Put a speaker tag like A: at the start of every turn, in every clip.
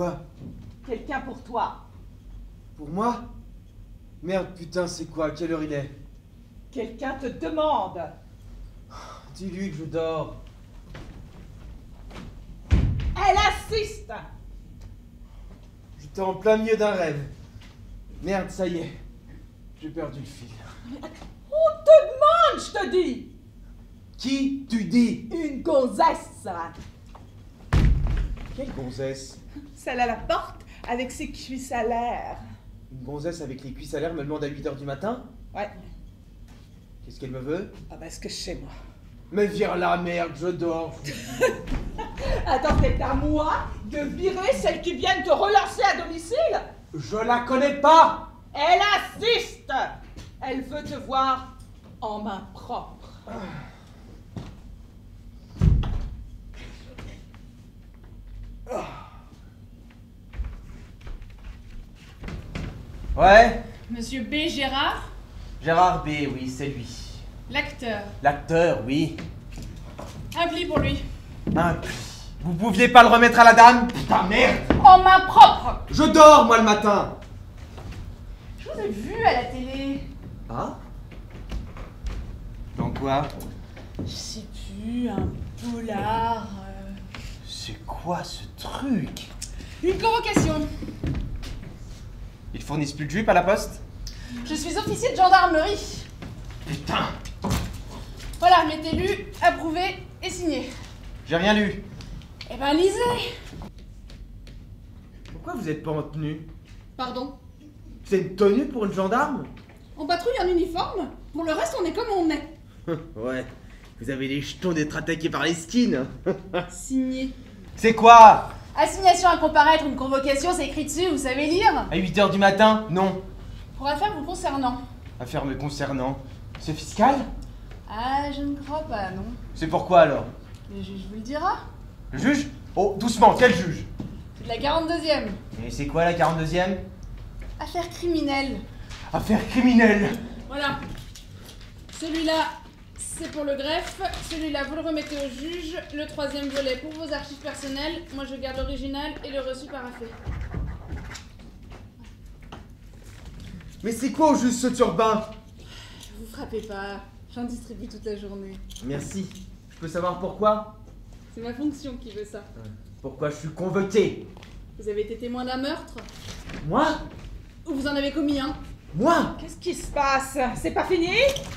A: Quoi Quelqu'un pour toi.
B: Pour moi Merde, putain, c'est quoi Quelle heure il est
A: Quelqu'un te demande.
B: Dis-lui que je dors.
A: Elle assiste
B: J'étais en plein milieu d'un rêve. Merde, ça y est. J'ai perdu le fil.
A: On te demande, je te dis
B: Qui tu dis
A: Une gonzesse
B: Quelle gonzesse
A: Celle à la porte avec ses cuisses à l'air.
B: Une gonzesse avec les cuisses à l'air me demande à 8h du matin
A: Ouais.
B: Qu'est-ce qu'elle me veut?
A: Ah bah, ce que sais, moi.
B: Mais viens là, merde, je dors.
A: Attends, c'est à moi de virer celles qui viennent te relancer à domicile
B: Je la connais pas
A: Elle assiste Elle veut te voir en main propre.
B: Ouais
C: Monsieur B. Gérard,
B: Gérard B, oui, c'est lui.
C: l'acteur.
B: L'acteur, oui.
C: Un pli pour lui.
B: Un pli. Vous pouviez pas le remettre à la dame? Putain, merde
C: En main propre
B: Je dors, moi, le matin
C: Je vous ai vu à la télé.
B: Ah? Dans quoi?
C: Je sais plus, un polar. euh,
B: C'est quoi ce truc?
C: Une convocation.
B: Ils fournissent plus de jupe à la poste
C: Je suis officier de gendarmerie.
B: Putain
C: Voilà, mettez lu, approuvé et signé.
B: J'ai rien lu.
C: Eh ben, lisez
B: Pourquoi vous êtes pas en tenue?
C: Pardon?
B: C'est une tenue pour une gendarme?
C: On patrouille en uniforme Pour le reste, on est comme on est.
B: Ouais. Vous avez les jetons d'être attaqué par les skins.
C: Signé.
B: C'est quoi?
C: Assignation à comparaître, une convocation, c'est écrit dessus, vous savez lire
B: À 8h du matin Non.
C: Pour affaire vous concernant.
B: Affaire me concernant. C'est fiscal?
C: Ah, je ne crois pas, non.
B: C'est pourquoi alors?
C: Le juge vous le dira.
B: Le juge? Oh, doucement, quel juge?
C: C'est de la 42e.
B: Et c'est quoi la 42e
C: Affaire criminelle.
B: Affaire criminelle
C: Voilà. Celui-là, c'est pour le greffe. Celui-là, vous le remettez au juge. Le troisième volet pour vos archives personnelles. Moi, je garde l'original et le reçu paraffé.
B: Mais c'est quoi au juste ce turbin
C: Vous frappez pas. J'en distribue toute la journée.
B: Merci. Je peux savoir pourquoi?
C: C'est ma fonction qui veut ça.
B: Pourquoi je suis convoqué?
C: Vous avez été témoin d'un meurtre?
B: Moi?
C: Ou vous en avez commis un?
B: Moi
A: Qu'est-ce qui se passe? C'est pas fini?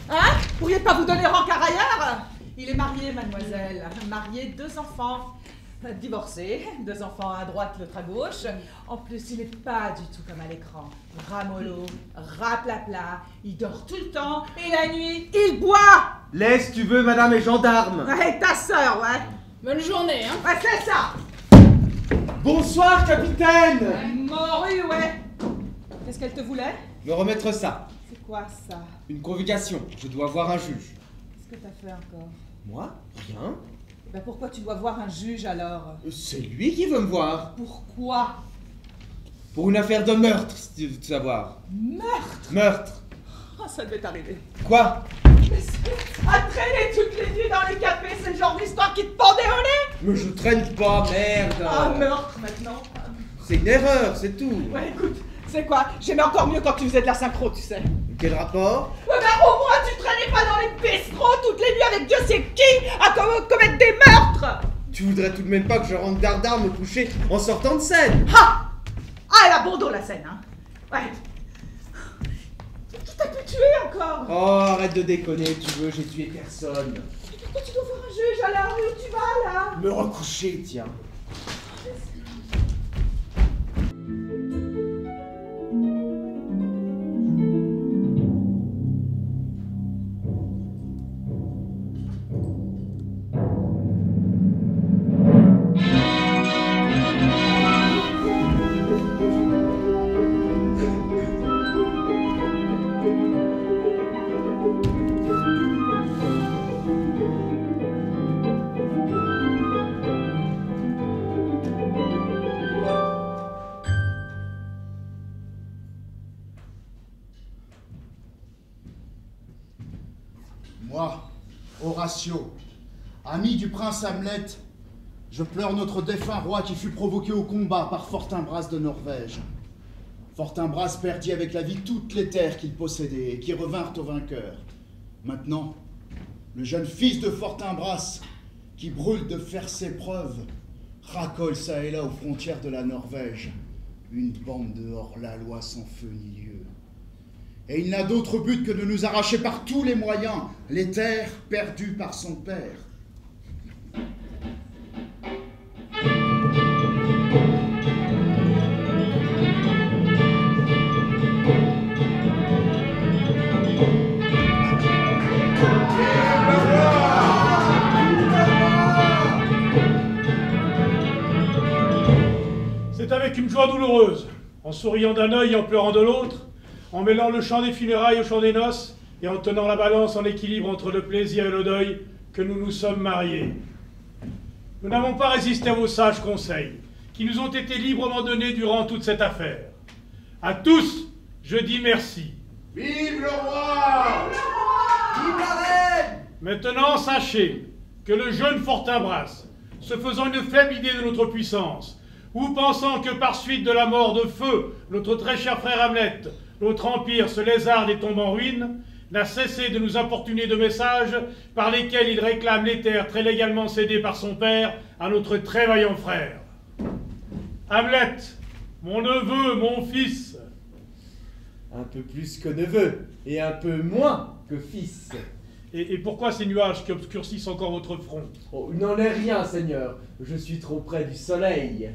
A: Hein? Pourriez pas vous donner rencard ailleurs Il est marié, mademoiselle. Marié, deux enfants. Divorcé, deux enfants à droite, l'autre à gauche. En plus, il est pas du tout comme à l'écran. Ramolo, raplapla, il dort tout le temps et la nuit, il boit
B: Laisse, tu veux, madame est gendarme
A: Ouais, ta sœur, ouais.
C: Bonne journée, hein
A: Ouais, c'est ça
B: Bonsoir, capitaine
A: Morue, ouais. Qu'est-ce qu'elle te voulait?
B: Me remettre ça.
A: C'est quoi ça?
B: Une convocation. Je dois voir un juge.
A: Qu'est-ce que t'as fait encore?
B: Moi? Rien.
A: Ben pourquoi tu dois voir un juge alors?
B: C'est lui qui veut me voir.
A: Pourquoi?
B: Pour une affaire de meurtre, si tu veux savoir.
A: Meurtre?
B: Meurtre
A: Oh, ça devait t'arriver.
B: Quoi?
A: Mais c'est- À traîner toutes les nuits dans les cafés, c'est le genre d'histoire qui te pendait au nez?
B: Mais je traîne pas, merde
A: Ah, meurtre maintenant
B: C'est une erreur, c'est tout.
A: Ouais, écoute, c'est quoi? J'aimais encore mieux quand tu faisais de la synchro, tu sais.
B: Quel rapport?
A: Ouais, ben au moins tu traînais pas dans les bistrots toutes les nuits avec Dieu sait qui à com- commettre des meurtres?
B: Tu voudrais tout de même pas que je rentre dardard me coucher en sortant de scène.
A: Ah Ah, elle a bon dos la scène, hein. Ouais. Qui t'a pu tuer encore?
B: Oh, arrête de déconner, tu veux, j'ai tué personne.
A: Pourquoi tu dois voir un juge alors Où tu vas là.
B: Me recoucher, tiens.
D: Ami du prince Hamlet, je pleure notre défunt roi qui fut provoqué au combat par Fortinbras de Norvège. Fortinbras perdit avec la vie toutes les terres qu'il possédait et qui revinrent au vainqueur. Maintenant, le jeune fils de Fortinbras, qui brûle de faire ses preuves, racole ça et là aux frontières de la Norvège. Une bande de hors-la-loi sans feu ni lieu. Et il n'a d'autre but que de nous arracher par tous les moyens les terres perdues par son père.
E: C'est avec une joie douloureuse, en souriant d'un œil et en pleurant de l'autre, en mêlant le chant des funérailles au chant des noces, et en tenant la balance en équilibre entre le plaisir et le deuil, que nous nous sommes mariés. Nous n'avons pas résisté à vos sages conseils, qui nous ont été librement donnés durant toute cette affaire. À tous, je dis merci.
F: Vive le roi
B: Vive la reine
E: Maintenant, sachez que le jeune Fortinbras, se faisant une faible idée de notre puissance, ou pensant que par suite de la mort de feu, notre très cher frère Hamlet, notre empire se lézarde et tombe en ruine, n'a cessé de nous importuner de messages par lesquels il réclame les terres très légalement cédées par son père à notre très vaillant frère. Hamlet, mon neveu, mon fils,
B: Un peu plus que neveu, et un peu moins que fils.
E: et, et pourquoi ces nuages qui obscurcissent encore votre front?
B: Oh, il n'en est rien, Seigneur. Je suis trop près du soleil.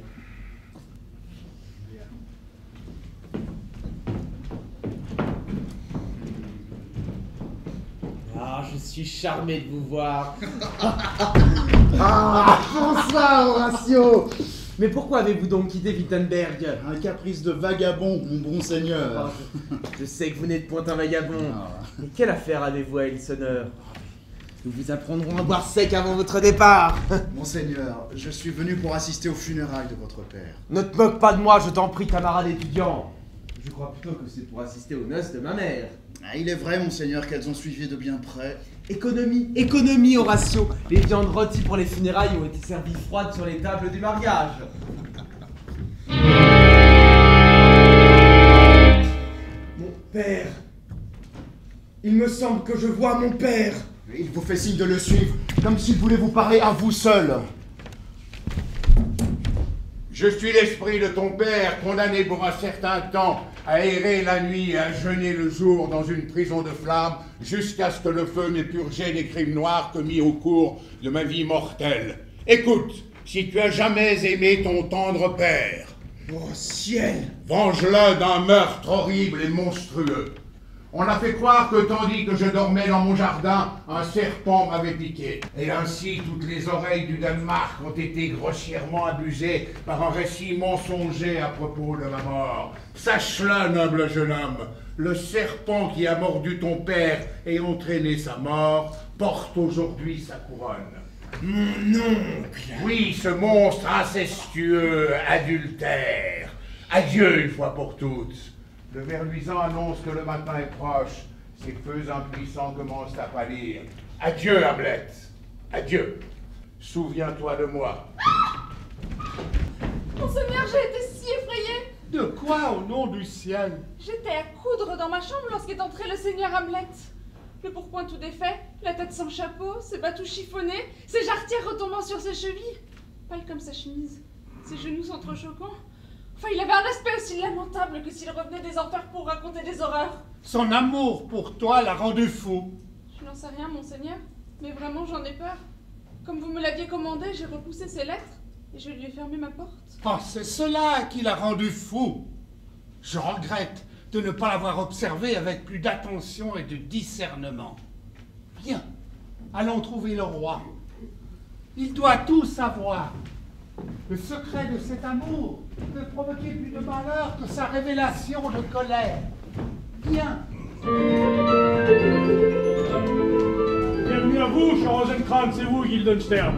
B: Ah, je suis charmé de vous voir. ah, bonsoir, Horatio Mais pourquoi avez-vous donc quitté Wittenberg?
D: Un caprice de vagabond, mon bon
B: Ah,
D: seigneur.
B: je, je sais que vous n'êtes point un vagabond.
D: Ah.
B: Mais quelle affaire avez-vous à Elsonneur Nous vous apprendrons à boire sec avant votre départ.
D: Monseigneur, je suis venu pour assister aux funérailles de votre père.
B: ne te moque pas de moi, je t'en prie, camarade étudiant. Je crois plutôt que c'est pour assister aux noces de ma mère.
D: Ah, il est vrai, monseigneur, qu'elles ont suivi de bien près.
B: Économie, économie, Horatio. Les viandes rôties pour les funérailles ont été servies froides sur les tables du mariage. Mon père. Il me semble que je vois mon père.
D: Il vous fait signe de le suivre, comme s'il voulait vous parler à vous seul.
F: Je suis l'esprit de ton père, condamné pour un certain temps à errer la nuit et à jeûner le jour dans une prison de flammes, jusqu'à ce que le feu n'ait purgé les crimes noirs commis au cours de ma vie mortelle. Écoute, si tu as jamais aimé ton tendre père,
D: Oh ciel
F: Venge-le d'un meurtre horrible et monstrueux. On a fait croire que tandis que je dormais dans mon jardin, un serpent m'avait piqué. Et ainsi, toutes les oreilles du Danemark ont été grossièrement abusées par un récit mensonger à propos de ma mort. Sache-le, noble jeune homme, le serpent qui a mordu ton père et entraîné sa mort porte aujourd'hui sa couronne.
D: Mon oncle
F: Oui, ce monstre incestueux, adultère. Adieu une fois pour toutes. Le ver luisant annonce que le matin est proche. Ces feux impuissants commencent à pâlir. Adieu, Hamlet. Adieu. Souviens-toi de moi.
C: Monseigneur, j'ai été si effrayée
G: De quoi au nom du ciel?
C: J'étais à coudre dans ma chambre lorsqu'est entré le seigneur Hamlet. Le pourpoint tout défait, la tête sans chapeau, ses bas tout chiffonnés, ses jarretières retombant sur ses chevilles. Pâle comme sa chemise, ses genoux choquants. Enfin, il avait un aspect aussi lamentable que s'il revenait des enfers pour raconter des horreurs.
G: Son amour pour toi l'a rendu fou.
C: Je n'en sais rien, monseigneur, mais vraiment j'en ai peur. Comme vous me l'aviez commandé, j'ai repoussé ses lettres et je lui ai fermé ma porte.
G: Oh, c'est cela qui l'a rendu fou. Je regrette de ne pas l'avoir observé avec plus d'attention et de discernement. Viens, allons trouver le roi. Il doit tout savoir. Le secret de cet amour peut provoquer plus de malheur que sa révélation de colère. Viens.
E: Bienvenue à vous, cher Rosenkranz, c'est vous, Guildenstern.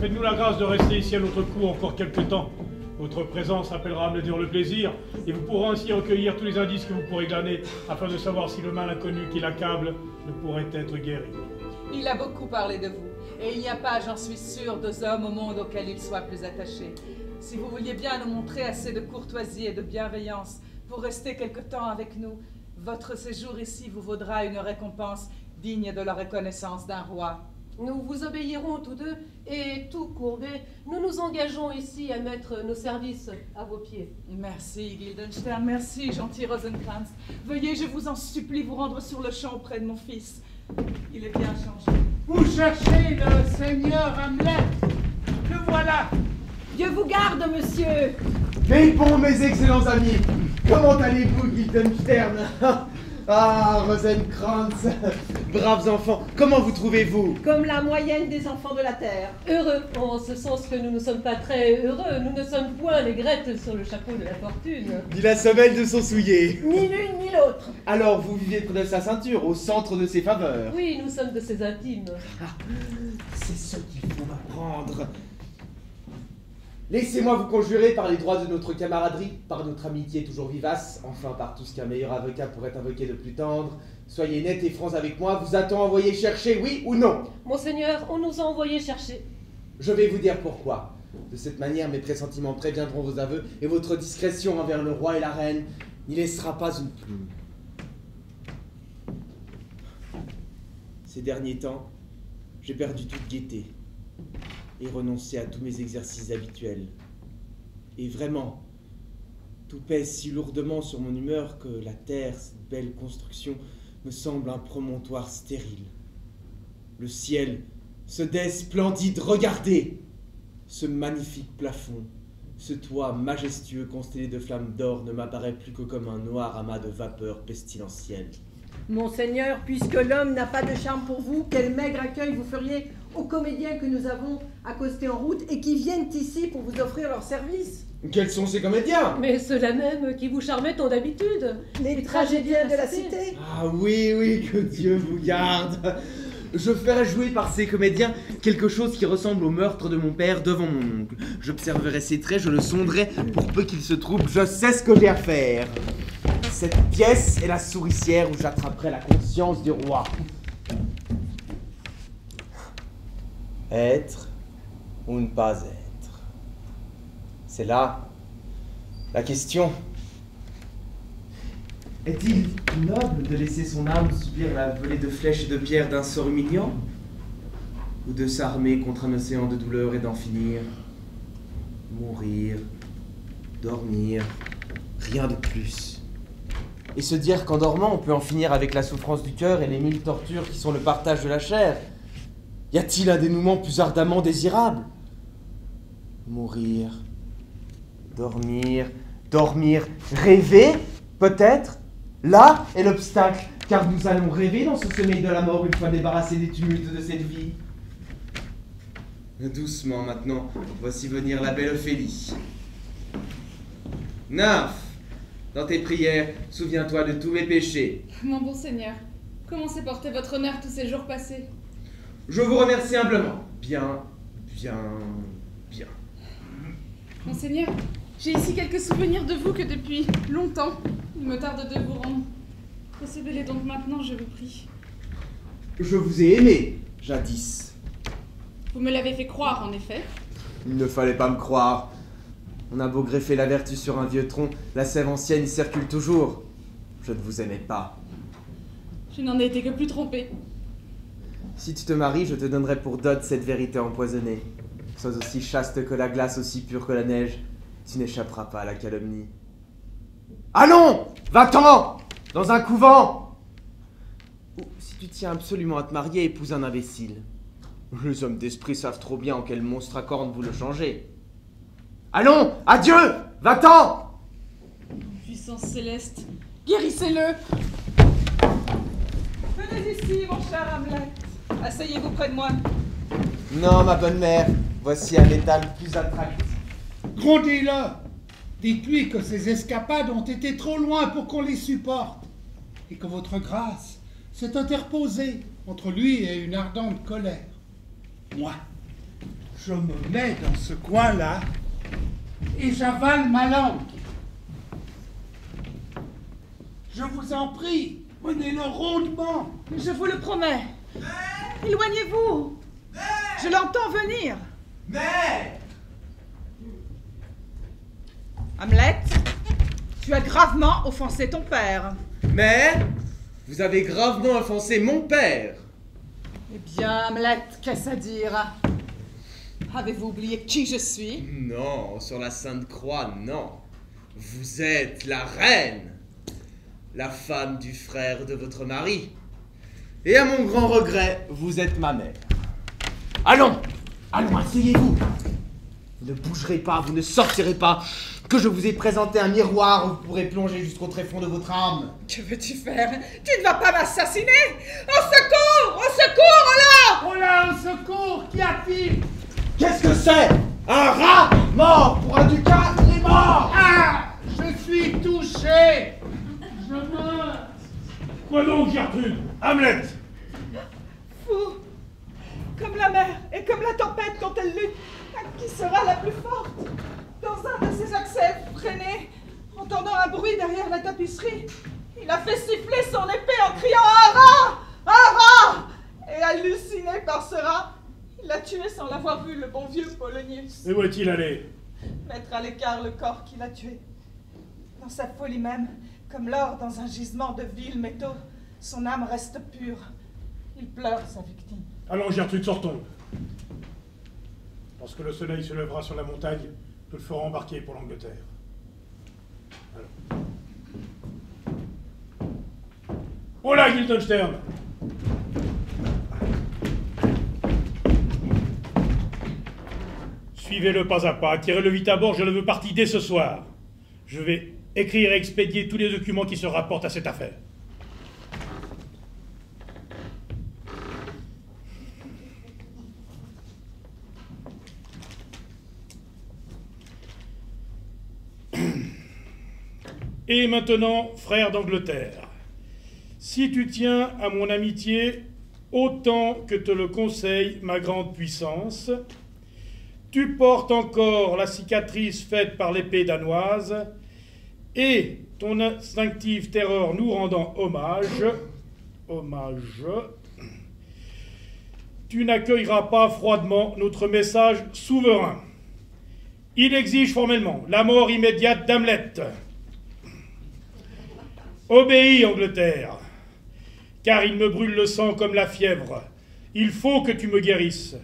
E: Faites-nous la grâce de rester ici à notre cou encore quelques temps. Votre présence rappellera à mesure le plaisir, et vous pourrez ainsi recueillir tous les indices que vous pourrez glaner afin de savoir si le mal inconnu qui l'accable ne pourrait être guéri.
A: Il a beaucoup parlé de vous. Et il n'y a pas, j'en suis sûre, deux hommes au monde auxquels il soit plus attaché. Si vous vouliez bien nous montrer assez de courtoisie et de bienveillance pour rester quelque temps avec nous, votre séjour ici vous vaudra une récompense digne de la reconnaissance d'un roi.
H: Nous vous obéirons tous deux, et tout courbé, nous nous engageons ici à mettre nos services à vos pieds.
A: Merci, Guildenstern, merci, gentil Rosenkrantz. Veuillez, je vous en supplie, vous rendre sur le champ auprès de mon fils. Il est bien changé.
G: Vous cherchez le seigneur Hamlet. Le voilà.
I: Dieu vous garde, monsieur.
B: Mais bon, mes excellents amis, comment allez-vous, Guildenstern Ah, Rosenkrantz, braves enfants, comment vous trouvez-vous?
I: Comme la moyenne des enfants de la Terre.
H: Heureux, en ce sens que nous ne sommes pas très heureux, nous ne sommes point les grettes sur le chapeau de la fortune.
B: Dit la semelle de son soulier.
I: Ni l'une ni l'autre.
B: Alors, vous vivez près de sa ceinture, au centre de ses faveurs.
H: Oui, nous sommes de ses intimes.
B: C'est ce qu'il faut m'apprendre. Laissez-moi vous conjurer par les droits de notre camaraderie, par notre amitié toujours vivace, enfin par tout ce qu'un meilleur avocat pourrait invoquer de plus tendre. Soyez net et francs avec moi, vous a-t-on envoyé chercher, oui ou non?
H: Monseigneur, on nous a envoyé chercher.
B: Je vais vous dire pourquoi. De cette manière, mes pressentiments préviendront vos aveux et votre discrétion envers le roi et la reine n'y laissera pas une plume. Ces derniers temps, j'ai perdu toute gaieté et renoncé à tous mes exercices habituels. Et vraiment, tout pèse si lourdement sur mon humeur que la terre, cette belle construction, me semble un promontoire stérile. Le ciel, ce dais splendide, regardez Ce magnifique plafond, ce toit majestueux constellé de flammes d'or ne m'apparaît plus que comme un noir amas de vapeur pestilentielle.
I: Monseigneur, puisque l'homme n'a pas de charme pour vous, quel maigre accueil vous feriez aux comédiens que nous avons accostés en route et qui viennent ici pour vous offrir leur service
B: Quels sont ces comédiens?
H: Mais ceux-là même qui vous charmaient tant d'habitude.
I: Les tragédiens de la cité
B: Ah oui, oui, que Dieu vous garde Je ferai jouer par ces comédiens quelque chose qui ressemble au meurtre de mon père devant mon oncle. J'observerai ses traits, je le sonderai pour peu qu'il se trouble, je sais ce que j'ai à faire. Cette pièce est la souricière où j'attraperai la conscience du roi. Être ou ne pas être C'est là la question. Est-il noble de laisser son âme subir la volée de flèches et de pierres d'un sort humiliant Ou de s'armer contre un océan de douleur et d'en finir? Mourir, dormir, rien de plus. Et se dire qu'en dormant, on peut en finir avec la souffrance du cœur et les mille tortures qui sont le partage de la chair Y a-t-il un dénouement plus ardemment désirable? Mourir, dormir, dormir, rêver, peut-être? Là est l'obstacle, car nous allons rêver dans ce sommeil de la mort une fois débarrassés des tumultes de cette vie. Doucement maintenant, voici venir la belle Ophélie. Nymphe, dans tes prières, souviens-toi de tous mes péchés.
C: Mon bon seigneur, comment s'est porté votre honneur tous ces jours passés?
B: Je vous remercie humblement. Bien, bien, bien.
C: Monseigneur, j'ai ici quelques souvenirs de vous que depuis longtemps, il me tarde de vous rendre. Recevez-les donc maintenant, je vous prie.
B: Je vous ai aimé, jadis.
C: Vous me l'avez fait croire, en effet.
B: Il ne fallait pas me croire. On a beau greffer la vertu sur un vieux tronc, la sève ancienne y circule toujours. Je ne vous aimais pas.
C: Je n'en ai été que plus trompée.
B: Si tu te maries, je te donnerai pour dot cette vérité empoisonnée. Sois aussi chaste que la glace, aussi pure que la neige. Tu n'échapperas pas à la calomnie. Allons Va-t'en Dans un couvent Ou si tu tiens absolument à te marier, épouse un imbécile. Les hommes d'esprit savent trop bien en quel monstre à cornes vous le changez. Allons Adieu Va-t'en
C: Puissance céleste, guérissez-le
A: Venez ici, mon cher Hamlet. Asseyez-vous près de moi.
B: Non, ma bonne mère, voici un étal plus attractif.
G: Grondez-le Dites-lui que ces escapades ont été trop loin pour qu'on les supporte, et que votre grâce s'est interposée entre lui et une ardente colère. Moi, je me mets dans ce coin-là et j'avale ma langue. Je vous en prie, menez-le rondement.
A: Je vous le promets. Éloignez-vous. Je l'entends venir.
B: Mais
A: Hamlet, tu as gravement offensé ton père.
B: Mais vous avez gravement offensé mon père.
A: Eh bien, Hamlet, qu'est-ce à dire? Avez-vous oublié qui je suis?
B: Non, sur la Sainte Croix, non. Vous êtes la reine, la femme du frère de votre mari. Et à mon grand regret, vous êtes ma mère. Allons, allons, asseyez-vous. Vous ne bougerez pas, vous ne sortirez pas, que je vous ai présenté un miroir où vous pourrez plonger jusqu'au tréfonds de votre âme.
A: Que veux-tu faire? Tu ne vas pas m'assassiner! Au secours! Au secours, là
G: Oh là, au secours Qu'y a-t-il
B: Qu'est-ce que c'est? Un rat mort pour un ducat, il est mort.
G: Ah! Je suis touché. Je meurs
E: Quoi donc, Gertrude? Hamlet!
A: Fou! Comme la mer et comme la tempête quand elle lutte, qui sera la plus forte? Dans un de ses accès freinés, entendant un bruit derrière la tapisserie, il a fait siffler son épée en criant Un rat Et halluciné par ce rat, il a tué sans l'avoir vu le bon vieux Polonius.
E: Et où est-il allé?
A: Mettre à l'écart le corps qu'il a tué. Dans sa folie même, comme l'or dans un gisement de vils métaux, son âme reste pure. Il pleure sa victime.
E: Allons, Gertrude, sortons. Lorsque le soleil se lèvera sur la montagne, nous le ferons embarquer pour l'Angleterre. Oh là, Guildenstern Suivez-le pas à pas, tirez-le vite à bord, je le veux parti dès ce soir. Je vais écrire et expédier tous les documents qui se rapportent à cette affaire. Et maintenant, frère d'Angleterre, si tu tiens à mon amitié autant que te le conseille ma grande puissance, tu portes encore la cicatrice faite par l'épée danoise, et ton instinctive terreur nous rendant hommage, hommage, tu n'accueilleras pas froidement notre message souverain. Il exige formellement la mort immédiate d'Hamlet. Obéis, Angleterre, car il me brûle le sang comme la fièvre. Il faut que tu me guérisses.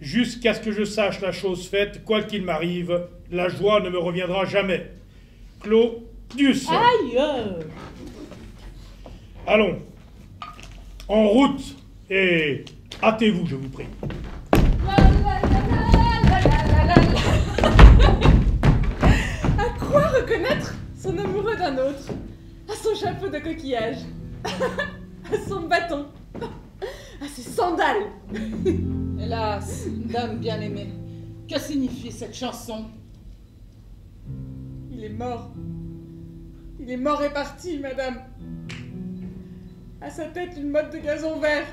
E: Jusqu'à ce que je sache la chose faite, quoi qu'il m'arrive, la joie ne me reviendra jamais. Claudius.
C: Aïe
E: Allons. En route. Et hâtez-vous, je vous prie.
C: À quoi reconnaître son amoureux d'un autre À son chapeau de coquillage À son bâton À ses sandales
A: Hélas, dame bien-aimée, que signifie cette chanson?
C: Il est mort. Il est mort et parti, madame. À sa tête, une motte de gazon vert.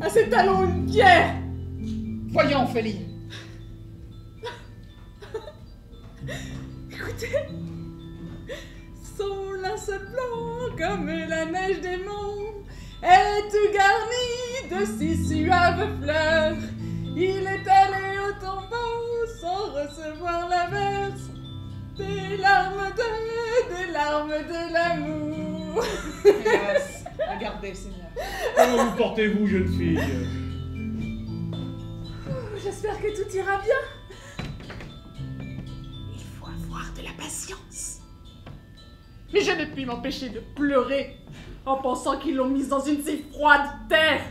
C: À ses talons, une pierre.
A: Voyons, Ophélie.
C: Écoutez. Son lince blanc comme la neige des monts est tout garni de si suaves fleurs. Il est allé au tombeau sans recevoir l'averse des larmes de, des larmes de l'amour.
A: Hélas, regardez, Seigneur.
E: Comment vous portez-vous, jeune fille?
C: J'espère que tout ira bien. Il faut avoir de la patience. Mais je ne puis m'empêcher de pleurer en pensant qu'ils l'ont mise dans une si froide terre.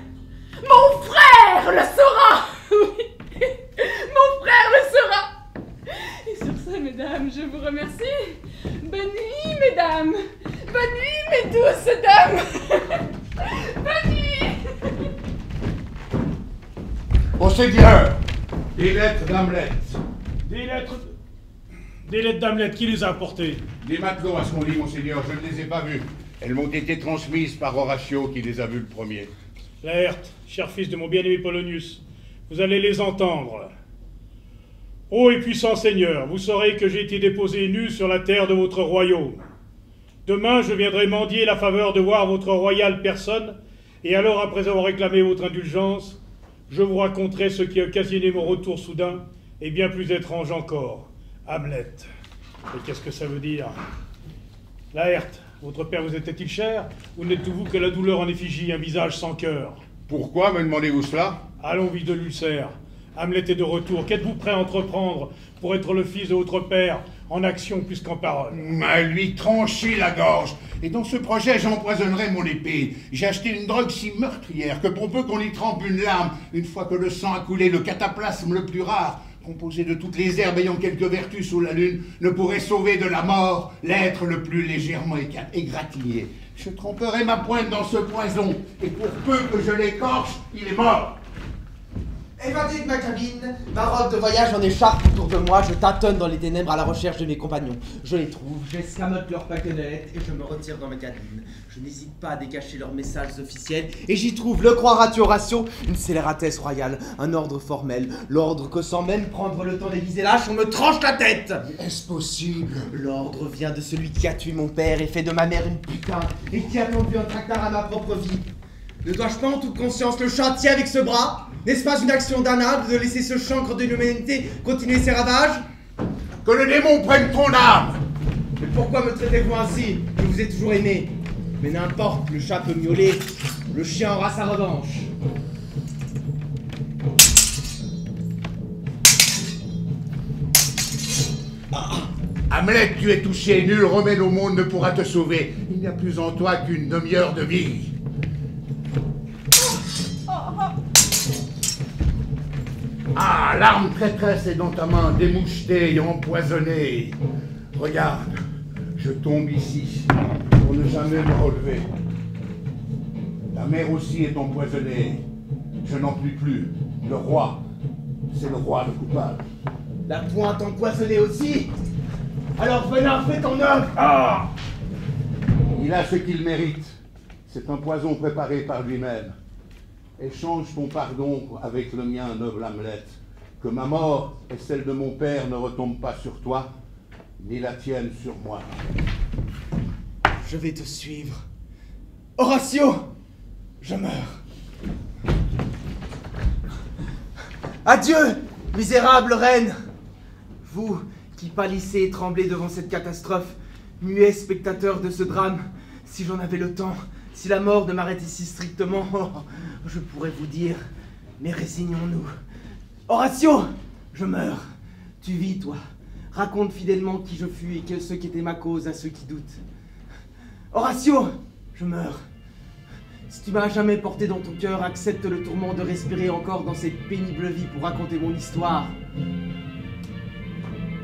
C: Mon frère le saura Oui, mon frère le saura Mesdames, je vous remercie. Bonne nuit, mesdames. Bonne nuit, mes douces dames. Bonne nuit.
F: Au Seigneur, des lettres d'Hamlet.
E: Des lettres. Des lettres d'Hamlet, qui les a apportées?
F: Des matelots à son lit, monseigneur, je ne les ai pas vues. Elles m'ont été transmises par Horatio qui les a vues le premier.
E: Laerte, cher fils de mon bien-aimé Polonius, vous allez les entendre. Ô et puissant Seigneur, vous saurez que j'ai été déposé nu sur la terre de votre royaume. Demain, je viendrai mendier la faveur de voir votre royale personne Et alors, après avoir réclamé votre indulgence, je vous raconterai ce qui a occasionné mon retour soudain, et bien plus étrange encore, Hamlet. Et qu'est-ce que ça veut dire? Laerte, votre père vous était-il cher, ou n'êtes-vous que la douleur en effigie, un visage sans cœur?
F: Pourquoi me demandez-vous cela?
E: Allons, vie de l'ulcère. Hamlet est de retour. Qu'êtes-vous prêt à entreprendre pour être le fils de votre père, en action plus qu'en parole?
F: À lui trancher la gorge. Et dans ce projet, j'empoisonnerai mon épée. J'ai acheté une drogue si meurtrière que pour peu qu'on y trempe une larme, une fois que le sang a coulé, le cataplasme le plus rare, composé de toutes les herbes ayant quelques vertus sous la lune, ne pourrait sauver de la mort l'être le plus légèrement égratigné. Je tremperai ma pointe dans ce poison, et pour peu que je l'écorche, il est mort.
B: Évadé de ma cabine, ma robe de voyage en écharpe autour de moi, je tâtonne dans les ténèbres à la recherche de mes compagnons. Je les trouve, j'escamote leurs paquenettes et je me retire dans ma cabine. Je n'hésite pas à décacher leurs messages officiels et j'y trouve, le croiras-tu Horatio, une scélératesse royale, un ordre formel, l'ordre que sans même prendre le temps d'aiguiser l'âche, on me tranche la tête
D: Est-ce possible?
B: L'ordre vient de celui qui a tué mon père et fait de ma mère une putain et qui a tendu un tractard à ma propre vie. Ne dois-je pas en toute conscience le châtier avec ce bras? N'est-ce pas une action damnable de laisser ce chancre de l'humanité continuer ses ravages?
F: Que le démon prenne ton âme
B: Mais pourquoi me traitez-vous ainsi? Je vous ai toujours aimé. Mais n'importe, le chat peut miauler, le chien aura sa revanche.
F: Hamlet, tu es touché, nul remède au monde ne pourra te sauver. Il n'y a plus en toi qu'une demi-heure de vie. Ah, l'arme traîtresse est dans ta main, démouchetée et empoisonnée. Regarde, je tombe ici pour ne jamais me relever. La mer aussi est empoisonnée. Je n'en puis plus. Le roi, c'est le roi le coupable.
B: La pointe empoisonnée aussi Alors venin, fais ton œuvre
F: Ah Il a ce qu'il mérite. C'est un poison préparé par lui-même. Échange ton pardon avec le mien, noble Hamlet. Que ma mort et celle de mon père ne retombent pas sur toi, ni la tienne sur moi.
B: Je vais te suivre. Horatio Je meurs. Adieu, misérable reine Vous qui pâlissez et tremblez devant cette catastrophe, muet spectateur de ce drame, si j'en avais le temps, si la mort ne m'arrêtait si strictement, oh, je pourrais vous dire, mais résignons-nous. Horatio Je meurs. Tu vis, toi. Raconte fidèlement qui je fus et que ce qui était ma cause à ceux qui doutent. Horatio Je meurs. Si tu m'as jamais porté dans ton cœur, accepte le tourment de respirer encore dans cette pénible vie pour raconter mon histoire.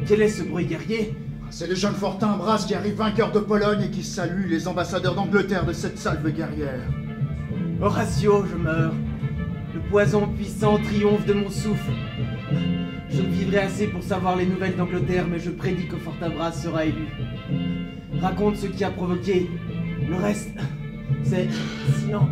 B: Quel est ce bruit guerrier?
D: C'est le jeune Fortin Brasse qui arrive vainqueur de Pologne et qui salue les ambassadeurs d'Angleterre de cette salve guerrière.
B: Horatio, je meurs. Le poison puissant triomphe de mon souffle. Je ne vivrai assez pour savoir les nouvelles d'Angleterre, mais je prédis que Fortinbras sera élu. Raconte ce qui a provoqué. Le reste, c'est sinon.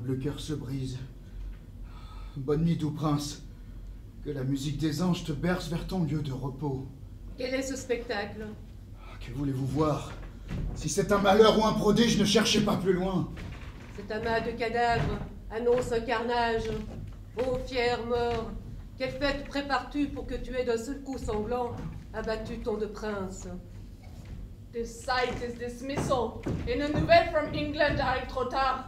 D: Noble cœur se brise. Bonne nuit, doux prince. Que la musique des anges te berce vers ton lieu de repos.
H: Quel est ce spectacle?
D: Que voulez-vous voir? Si c'est un malheur ou un prodige, ne cherchez pas plus loin.
H: Cet amas de cadavres annonce un carnage. Ô fier mort, quelle fête prépares-tu pour que tu aies d'un seul coup sanglant abattu ton de prince?
C: This sight is dismissal. Et nos nouvelles from England arrivent trop tard.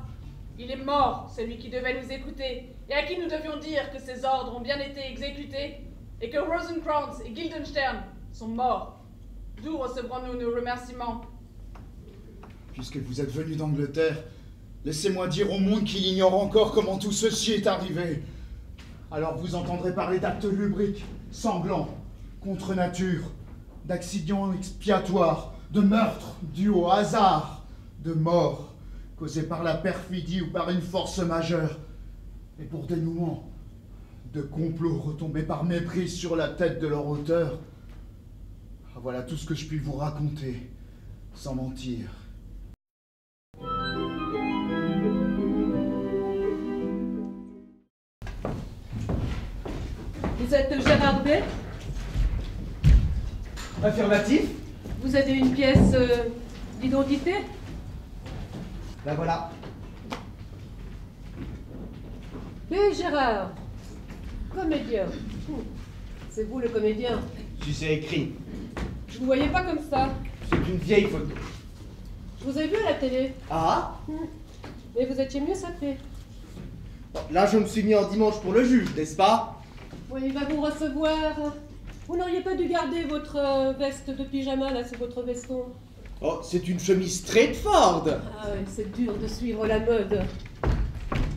C: Il est mort, celui qui devait nous écouter, et à qui nous devions dire que ses ordres ont bien été exécutés, et que Rosencrantz et Guildenstern sont morts. D'où recevrons-nous nos remerciements?
D: Puisque vous êtes venu d'Angleterre, laissez-moi dire au monde qu'il ignore encore comment tout ceci est arrivé. Alors vous entendrez parler d'actes lubriques, sanglants, contre nature, d'accidents expiatoires, de meurtres dus au hasard, de morts causée par la perfidie ou par une force majeure, et pour dénouement de complots retombés par méprise sur la tête de leur auteur. Ah, voilà tout ce que je puis vous raconter, sans mentir.
H: Vous êtes Gérard B
B: Affirmatif
H: Vous avez une pièce euh, d'identité?
B: La voilà.
H: B Gérard, comédien. C'est vous le comédien.
B: Tu sais écrit.
H: Je vous voyais pas comme ça.
B: C'est une vieille photo.
H: Je vous ai vu à la télé.
B: Ah
H: Mais vous étiez mieux sapé.
B: Là, je me suis mis en dimanche pour le juge, n'est-ce pas?
H: Oui, il va vous recevoir. Vous n'auriez pas dû garder votre euh, veste de pyjama, là, c'est votre veston.
B: Oh, c'est une chemise Straightford
H: Ah ouais, c'est dur de suivre la mode.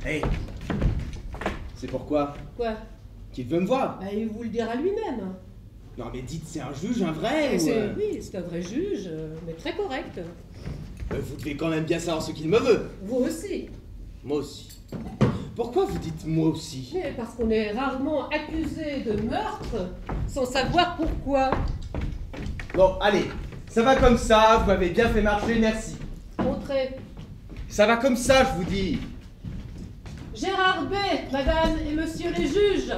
B: Hé C'est pourquoi
H: Quoi?
B: Qu'il veut me voir?
H: Bah, il vous le dira lui-même.
B: Non mais dites, c'est un juge, un vrai ou...
H: C'est-
B: euh,
H: Oui, c'est un vrai juge, euh, mais très correct.
B: euh, Vous devez quand même bien savoir ce qu'il me veut.
H: Vous aussi.
B: Moi aussi. Pourquoi vous dites moi aussi?
H: Mais parce qu'on est rarement accusé de meurtre sans savoir pourquoi.
B: Bon, allez, ça va comme ça, vous m'avez bien fait marcher, merci.
H: Montrez.
B: Ça va comme ça, je vous dis.
H: Gérard B, madame et monsieur les juges.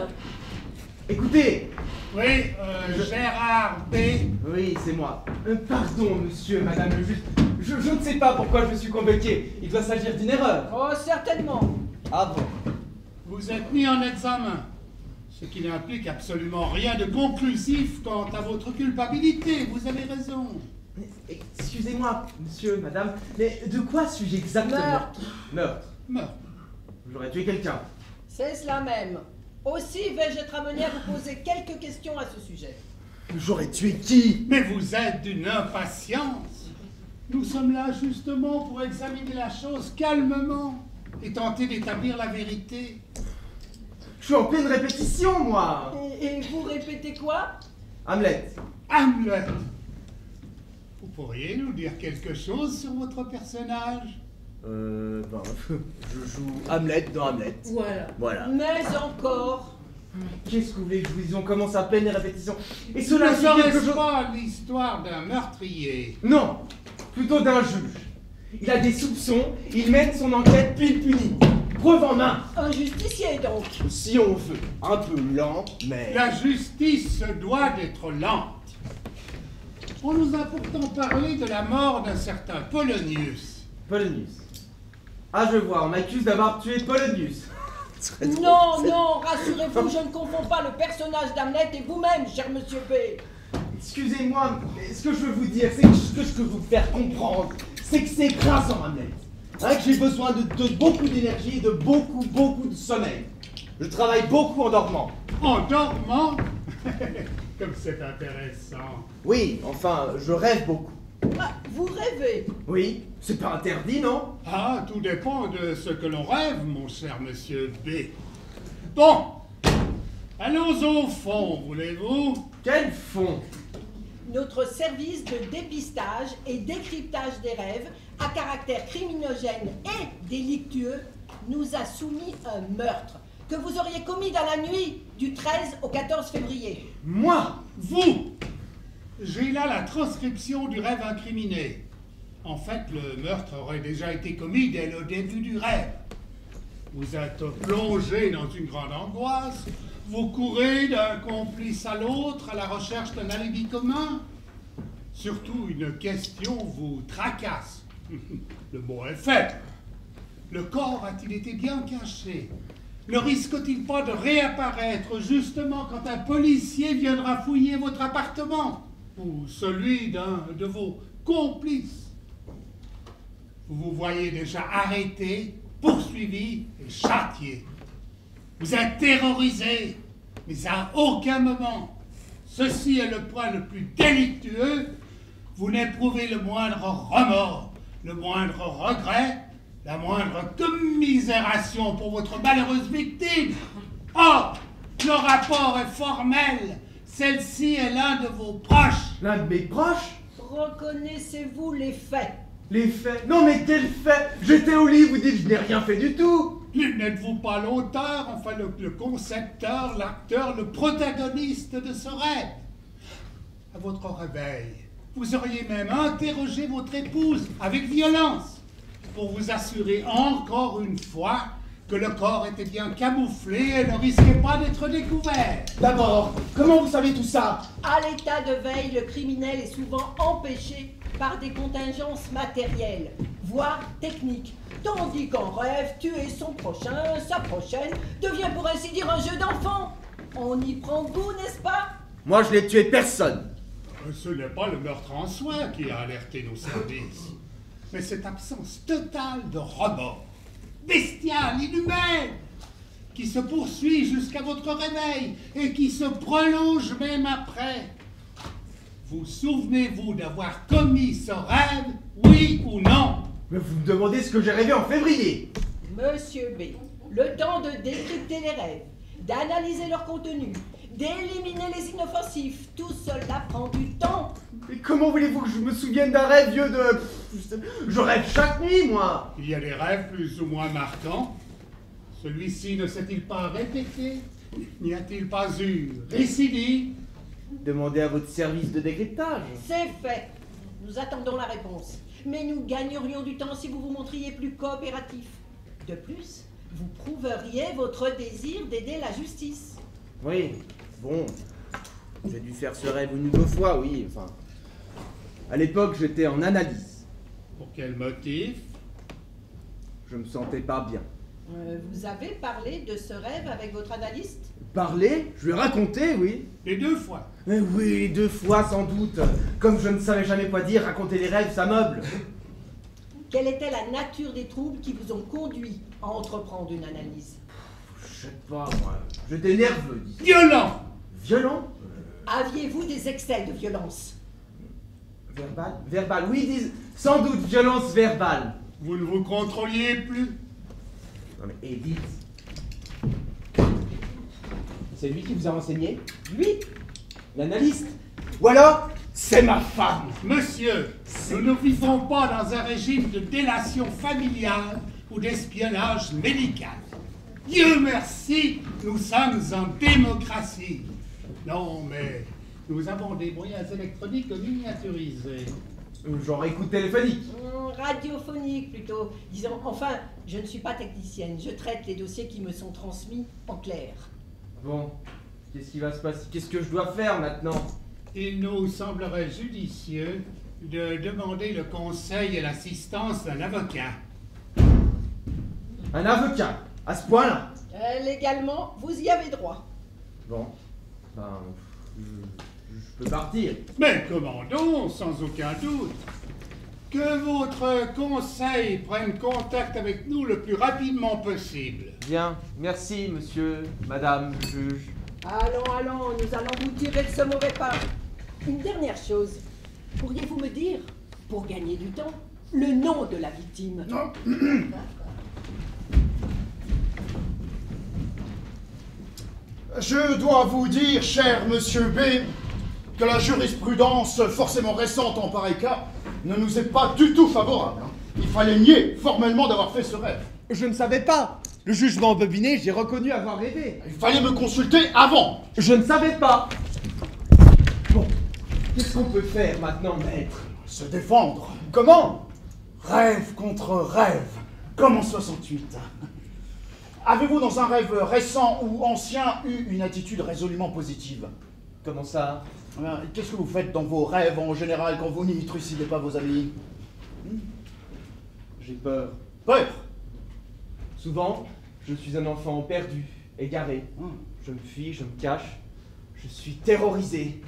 B: Écoutez
G: Oui, euh, Gérard B.
B: Oui, c'est moi. Euh, pardon, monsieur, madame le juge. Je, je ne sais pas pourquoi je me suis convoqué. Il doit s'agir d'une erreur.
I: Oh, certainement.
B: Ah bon
G: Vous êtes mis en examen, ce qui n'implique absolument rien de conclusif quant à votre culpabilité. Vous avez raison.
B: Excusez-moi, monsieur, madame, mais de quoi suis-je exactement
I: Meurtre.
B: Meurtre.
G: Meurtre.
B: J'aurais tué quelqu'un.
I: C'est cela même. Aussi vais-je être amené à vous poser quelques questions à ce sujet.
B: J'aurais tué qui?
G: Mais vous êtes d'une impatience. Nous sommes là justement pour examiner la chose calmement et tenter d'établir la vérité.
B: Je suis en pleine répétition, moi
I: Et, et vous répétez quoi?
B: Hamlet.
G: Hamlet. Vous pourriez nous dire quelque chose sur votre personnage?
B: Euh, ben, je joue Hamlet dans Hamlet.
H: Voilà.
B: Voilà.
I: Mais encore.
B: Qu'est-ce que vous voulez que je vous dise? On commence à peine les répétitions. Et
G: Ne
B: cela quelque
G: serait-ce
B: chose...
G: pas l'histoire d'un meurtrier?
B: Non Plutôt d'un juge. Il a des soupçons, il mène son enquête puis il punit. Preuve en main
I: Un justicier donc.
B: Si on veut. Un peu lent, mais...
G: La justice se doit d'être lente. On nous a pourtant parlé de la mort d'un certain Polonius.
B: Polonius. Ah, je vois, on m'accuse d'avoir tué Polonius.
I: Non, non, rassurez-vous, je ne confonds pas le personnage d'Hamlet et vous-même, cher monsieur B.
B: Excusez-moi, mais ce que je veux vous dire, c'est que ce que je veux vous faire comprendre, c'est que c'est grâce en Hamlet. Hein, que j'ai besoin de, de beaucoup d'énergie et de beaucoup, beaucoup de sommeil. Je travaille beaucoup en dormant.
G: En dormant? Comme c'est intéressant.
B: Oui, enfin, je rêve beaucoup.
I: Ah, vous rêvez?
B: Oui, c'est pas interdit, non?
G: Ah, tout dépend de ce que l'on rêve, mon cher monsieur B. Bon, allons au fond, voulez-vous?
B: Quel fond?
I: Notre service de dépistage et décryptage des rêves à caractère criminogène et délictueux nous a soumis un meurtre que vous auriez commis dans la nuit du 13 au 14 février.
B: Moi
G: Vous J'ai là la transcription du rêve incriminé. En fait, le meurtre aurait déjà été commis dès le début du rêve. Vous êtes plongé dans une grande angoisse. Vous courez d'un complice à l'autre à la recherche d'un alibi commun. Surtout, une question vous tracasse. Le mot est fait. Le corps a-t-il été bien caché? Ne risque-t-il pas de réapparaître justement quand un policier viendra fouiller votre appartement ou celui d'un de vos complices? Vous vous voyez déjà arrêté, poursuivi et châtié. Vous êtes terrorisé, mais à aucun moment, ceci est le point le plus délictueux, vous n'éprouvez le moindre remords, le moindre regret, la moindre commisération pour votre malheureuse victime. Or, le rapport est formel. Celle-ci est l'un de vos proches.
B: L'un de mes proches
I: Reconnaissez-vous les faits
B: Les faits Non mais quels faits? J'étais au lit, vous dites que je n'ai rien fait du tout
G: N'êtes-vous pas l'auteur, enfin le, le concepteur, l'acteur, le protagoniste de ce rêve? À votre réveil, vous auriez même interrogé votre épouse avec violence pour vous assurer encore une fois que le corps était bien camouflé et ne risquait pas d'être découvert.
B: D'abord, comment vous savez tout ça?
I: À l'état de veille, le criminel est souvent empêché par des contingences matérielles, voire techniques. Tandis qu'en rêve, tuer son prochain, sa prochaine, devient pour ainsi dire un jeu d'enfant. On y prend goût, n'est-ce pas?
B: Moi, je n'ai tué personne.
G: Ce n'est pas le meurtre en soi qui a alerté nos services, mais cette absence totale de remords, bestiale, inhumaine, qui se poursuit jusqu'à votre réveil et qui se prolonge même après. Vous souvenez-vous d'avoir commis ce rêve, oui ou non?
B: Mais vous me demandez ce que j'ai rêvé en février.
I: Monsieur B, le temps de décrypter les rêves, d'analyser leur contenu, d'éliminer les inoffensifs, tout cela prend du temps.
B: Mais comment voulez-vous que je me souvienne d'un rêve vieux de... Je rêve chaque nuit, moi
G: Il y a des rêves plus ou moins marquants. Celui-ci ne s'est-il pas répété? N'y a-t-il pas eu récidive?
B: Demandez à votre service de décryptage.
I: C'est fait. Nous attendons la réponse. Mais nous gagnerions du temps si vous vous montriez plus coopératif. De plus, vous prouveriez votre désir d'aider la justice.
B: Oui, bon. J'ai dû faire ce rêve une ou deux fois, oui, enfin... À l'époque, j'étais en analyse.
G: Pour quel motif?
B: Je me sentais pas bien.
I: Euh, vous avez parlé de ce rêve avec votre analyste?
B: Parler Je lui ai raconté, oui.
G: Les deux fois.
B: Mais oui, deux fois sans doute. Comme je ne savais jamais quoi dire, raconter les rêves, ça meuble.
I: Quelle était la nature des troubles qui vous ont conduit à entreprendre une analyse?
B: Je sais pas, moi. J'étais nerveux.
G: Violent
B: Violent.
I: Aviez-vous des excès de violence?
B: Verbal. Verbal, oui, dis... sans doute violence verbale.
G: Vous ne vous contrôliez plus.
B: Non mais Edith... C'est lui qui vous a renseigné?
I: Lui
B: L'analyste? Ou alors, c'est ma femme.
G: Monsieur, nous ne vivons pas dans un régime de délation familiale ou d'espionnage médical. Dieu merci, nous sommes en démocratie. Non, mais nous avons des moyens électroniques miniaturisés.
B: Genre écoute téléphonique.
I: Hum, Radiophonique plutôt. Disons, enfin, je ne suis pas technicienne. Je traite les dossiers qui me sont transmis en clair.
B: Bon, qu'est-ce qui va se passer? Qu'est-ce que je dois faire maintenant?
G: Il nous semblerait judicieux de demander le conseil et l'assistance d'un avocat.
B: Un avocat? À ce point-là?
I: Euh, légalement, vous y avez droit.
B: Bon, ben, je, je peux partir.
G: Mais commandons, sans aucun doute, que votre conseil prenne contact avec nous le plus rapidement possible.
B: Bien, merci monsieur, madame, juge.
I: Allons, allons, nous allons vous tirer de ce mauvais pas. Une dernière chose. Pourriez-vous me dire, pour gagner du temps, le nom de la victime?
D: Je dois vous dire, cher monsieur B, que la jurisprudence forcément récente en pareil cas ne nous est pas du tout favorable. hein. Il fallait nier formellement d'avoir fait ce rêve.
B: Je ne savais pas Le jugement bobiné, j'ai reconnu avoir rêvé.
D: Il fallait me consulter avant.
B: Je ne savais pas Bon, qu'est-ce qu'on peut faire maintenant, maître?
D: Se défendre.
B: Comment?
D: Rêve contre rêve, comme en 68. Avez-vous dans un rêve récent ou ancien eu une attitude résolument positive?
B: Comment ça?
D: Eh Qu'est-ce que vous faites dans vos rêves en général quand vous n'y trucidez pas vos amis?
B: J'ai peur.
D: Peur?
B: Souvent, je suis un enfant perdu, égaré.
D: Hum.
B: Je me fuis, je me cache. Je suis terrorisé.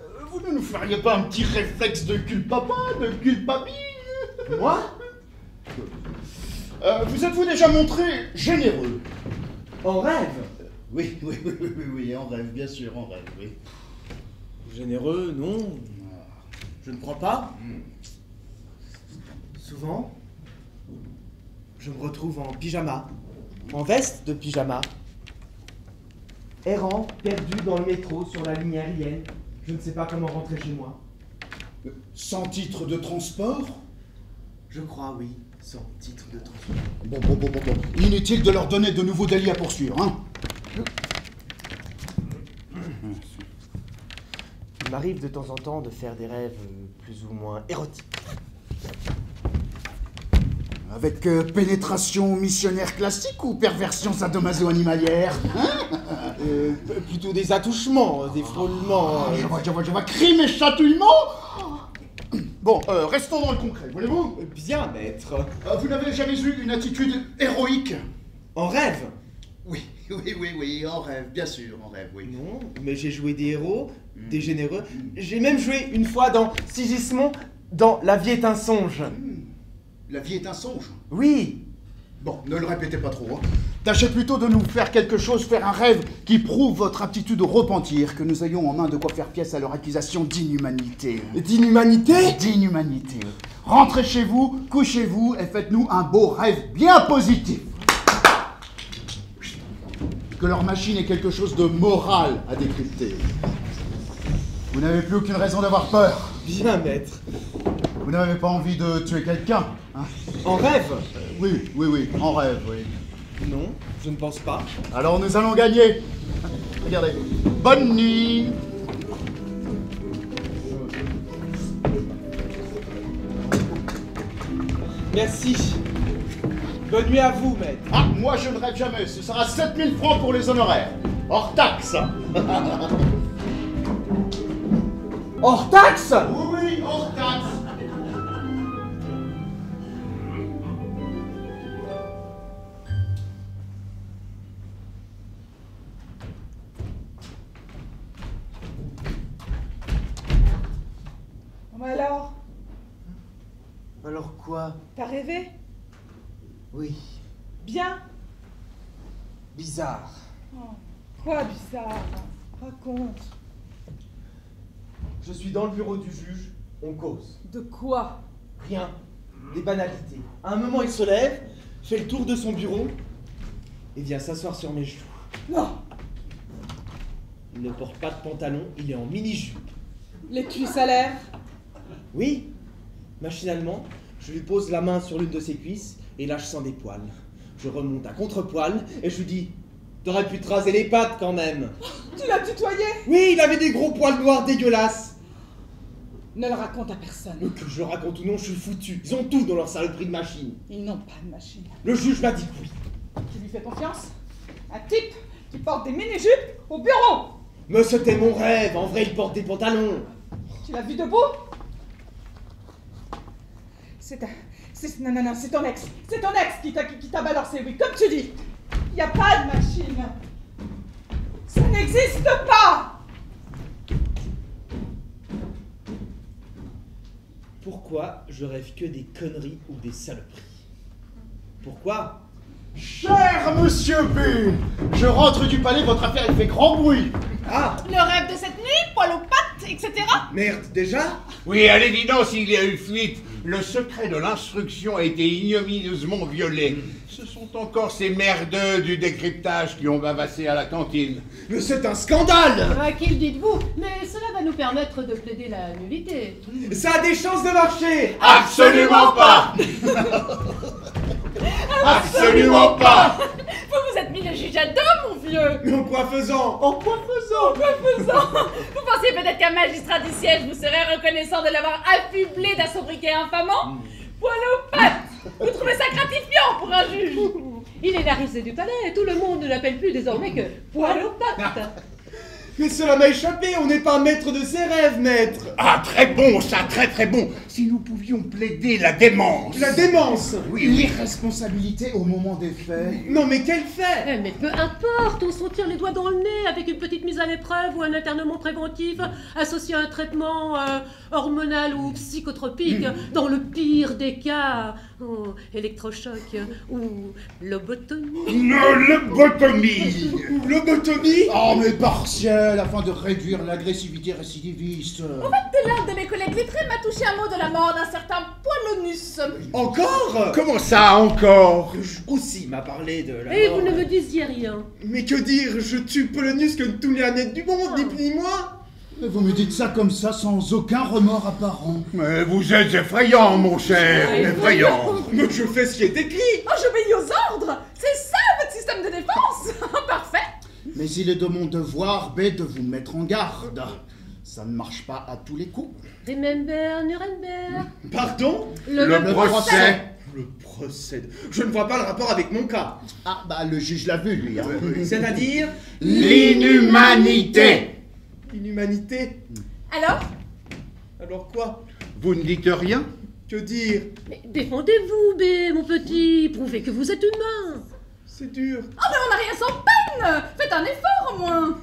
D: Euh, Vous ne nous feriez pas un petit réflexe de culpapa, de culpabile
B: Moi?
D: Euh, Vous êtes-vous déjà montré généreux
B: En rêve
D: oui, oui, oui, oui, oui, oui, en rêve, bien sûr, en rêve, oui.
B: Généreux, non. Je ne crois pas. Souvent, je me retrouve en pyjama, en veste de pyjama, errant, perdu dans le métro sur la ligne aérienne. Je ne sais pas comment rentrer chez moi.
D: Sans titre de transport?
B: Je crois, oui, sans titre de transport.
D: Bon, bon, bon, bon, bon. Inutile de leur donner de nouveaux délits à poursuivre, hein
B: Il m'arrive de temps en temps de faire des rêves euh, plus ou moins érotiques.
D: Avec euh, pénétration missionnaire classique ou perversion sadomaso-animalière hein?
B: Euh, plutôt des attouchements, des frôlements.
D: Ah, Je vois, je vois, je vois. Crime et chatouillement Bon, euh, restons dans le concret, voulez-vous?
B: Bien, maître.
D: Euh, Vous n'avez jamais eu une attitude héroïque?
B: En rêve?
D: Oui, oui, oui, oui, en rêve, bien sûr, en rêve, oui.
B: Non, mais j'ai joué des héros, des généreux. J'ai même joué une fois dans Sigismond, dans La vie est un songe.
D: La vie est un songe?
B: Oui,
D: Bon, ne le répétez pas trop. hein. Tâchez plutôt de nous faire quelque chose, faire un rêve qui prouve votre aptitude au repentir, que nous ayons en main de quoi faire pièce à leur accusation d'inhumanité.
B: d'inhumanité?
D: D'inhumanité. Rentrez chez vous, couchez-vous et faites-nous un beau rêve bien positif. Que leur machine est quelque chose de moral à décrypter. Vous n'avez plus aucune raison d'avoir peur.
B: Bien, maître.
D: Vous n'avez pas envie de tuer quelqu'un. hein
B: En rêve?
D: Oui, oui, oui, en rêve, oui.
B: Non, je ne pense pas.
D: Alors nous allons gagner. Regardez. Bonne nuit.
B: Merci. Bonne nuit à vous, maître.
D: Ah, moi je ne rêve jamais. Ce sera 7000 francs pour les honoraires. Hors taxe.
B: Hors taxe
D: Oui, oui, hors taxe.
A: Bon, alors,
B: Alors quoi?
A: T'as rêvé?
B: Oui,
A: Bien?
B: Bizarre.
A: Oh, Quoi bizarre? Raconte.
B: Je suis dans le bureau du juge, on cause.
A: De quoi?
B: Rien. Des banalités. À un moment, il se lève, fait le tour de son bureau et vient s'asseoir sur mes genoux.
A: Non
B: Il ne porte pas de pantalon, il est en mini-jupe.
A: Les cuisses à l'air
B: Oui, machinalement, je lui pose la main sur l'une de ses cuisses et là je sens des poils. Je remonte à contre-poil et je lui dis T'aurais pu te raser les pattes quand même.
A: Tu l'as tutoyé?
B: Oui, il avait des gros poils noirs dégueulasses.
A: Ne le raconte à personne.
B: Que je le raconte ou non, je suis foutu. Ils ont tout dans leur saloperie de machine.
A: Ils n'ont pas de machine.
B: Le juge m'a dit que oui.
A: Tu lui fais confiance? Un type qui porte des mini-jupes au bureau
B: Mais c'était mon rêve, en vrai il porte des pantalons.
A: Tu l'as vu debout? C'est un... c'est- Non, non, non, c'est ton ex. C'est ton ex qui t'a qui t'a balancé, oui, comme tu dis. Il n'y a pas de machine. Ça n'existe pas
B: Pourquoi je rêve que des conneries ou des saloperies Pourquoi?
D: Cher monsieur B, je rentre du palais, votre affaire elle fait grand bruit.
B: Ah
C: Le rêve de cette nuit, poil aux pattes, etc.
B: Merde, déjà?
F: Oui, à l'évidence, il y a eu fuite. Le secret de l'instruction a été ignominieusement violé. Ce sont encore ces merdeux du décryptage qui ont bavassé à la cantine.
B: Mais c'est un scandale
H: Tranquille, dites-vous, mais cela va nous permettre de plaider la nullité.
B: Ça a des chances de marcher
F: Absolument pas Absolument pas
C: dos, mon vieux.
B: Mais en quoi faisant
C: En quoi faisant En quoi faisant Vous pensiez peut-être qu'un magistrat du siège vous serait reconnaissant de l'avoir affublé d'un sobriquet infamant Poil aux pattes Vous trouvez ça gratifiant pour un juge.
H: Il est la risée du palais, tout le monde ne l'appelle plus désormais que poil aux pattes.
B: Mais cela m'a échappé, on n'est pas maître de ses rêves, maître
F: Ah, très bon, ça, très très bon Si nous pouvions plaider la démence
B: La démence
F: Oui, oui.
D: L'irresponsabilité au moment des faits.
B: Non mais quel fait
H: Eh, Mais peu importe, on s'en tire les doigts dans le nez avec une petite mise à l'épreuve ou un internement préventif associé à un traitement euh, hormonal ou psychotropique, dans le pire des cas, oh, électrochoc ou lobotomie.
F: Non, lobotomie
B: lobotomie?
D: Oh mais partiel, afin de réduire l'agressivité récidiviste.
C: L'un de mes collègues lettrés m'a touché un mot de la mort d'un certain Poilonus.
B: Encore?
F: Comment ça, encore?
B: Aussi m'a parlé de la
H: Et
B: mort.
H: vous ne me disiez rien.
B: Mais que dire? Je tue Polonius comme tous les honnêtes du monde, ni plus ni moins
D: Mais Vous me dites ça comme ça sans aucun remords apparent.
F: Mais vous êtes effrayant, mon cher, effrayant
B: Mais je fais ce qui est écrit
C: Oh, j'obéis aux ordres C'est ça votre système de défense Parfait
D: Mais il est de mon devoir, B, de vous mettre en garde. Ça ne marche pas à tous les coups.
H: Remember Nuremberg
B: Pardon?
F: Le procès
B: Le procès. Je ne vois pas le rapport avec mon cas.
D: Ah, bah le juge l'a vu, lui. hein.
B: C'est-à-dire
F: L'inhumanité
B: Inhumanité
C: Alors?
B: Alors quoi?
F: Vous ne dites rien?
B: Que dire?
H: Mais défendez-vous, B, mon petit. Prouvez que vous êtes humain.
B: C'est dur.
C: Oh, mais on n'a rien sans peine Faites un effort au moins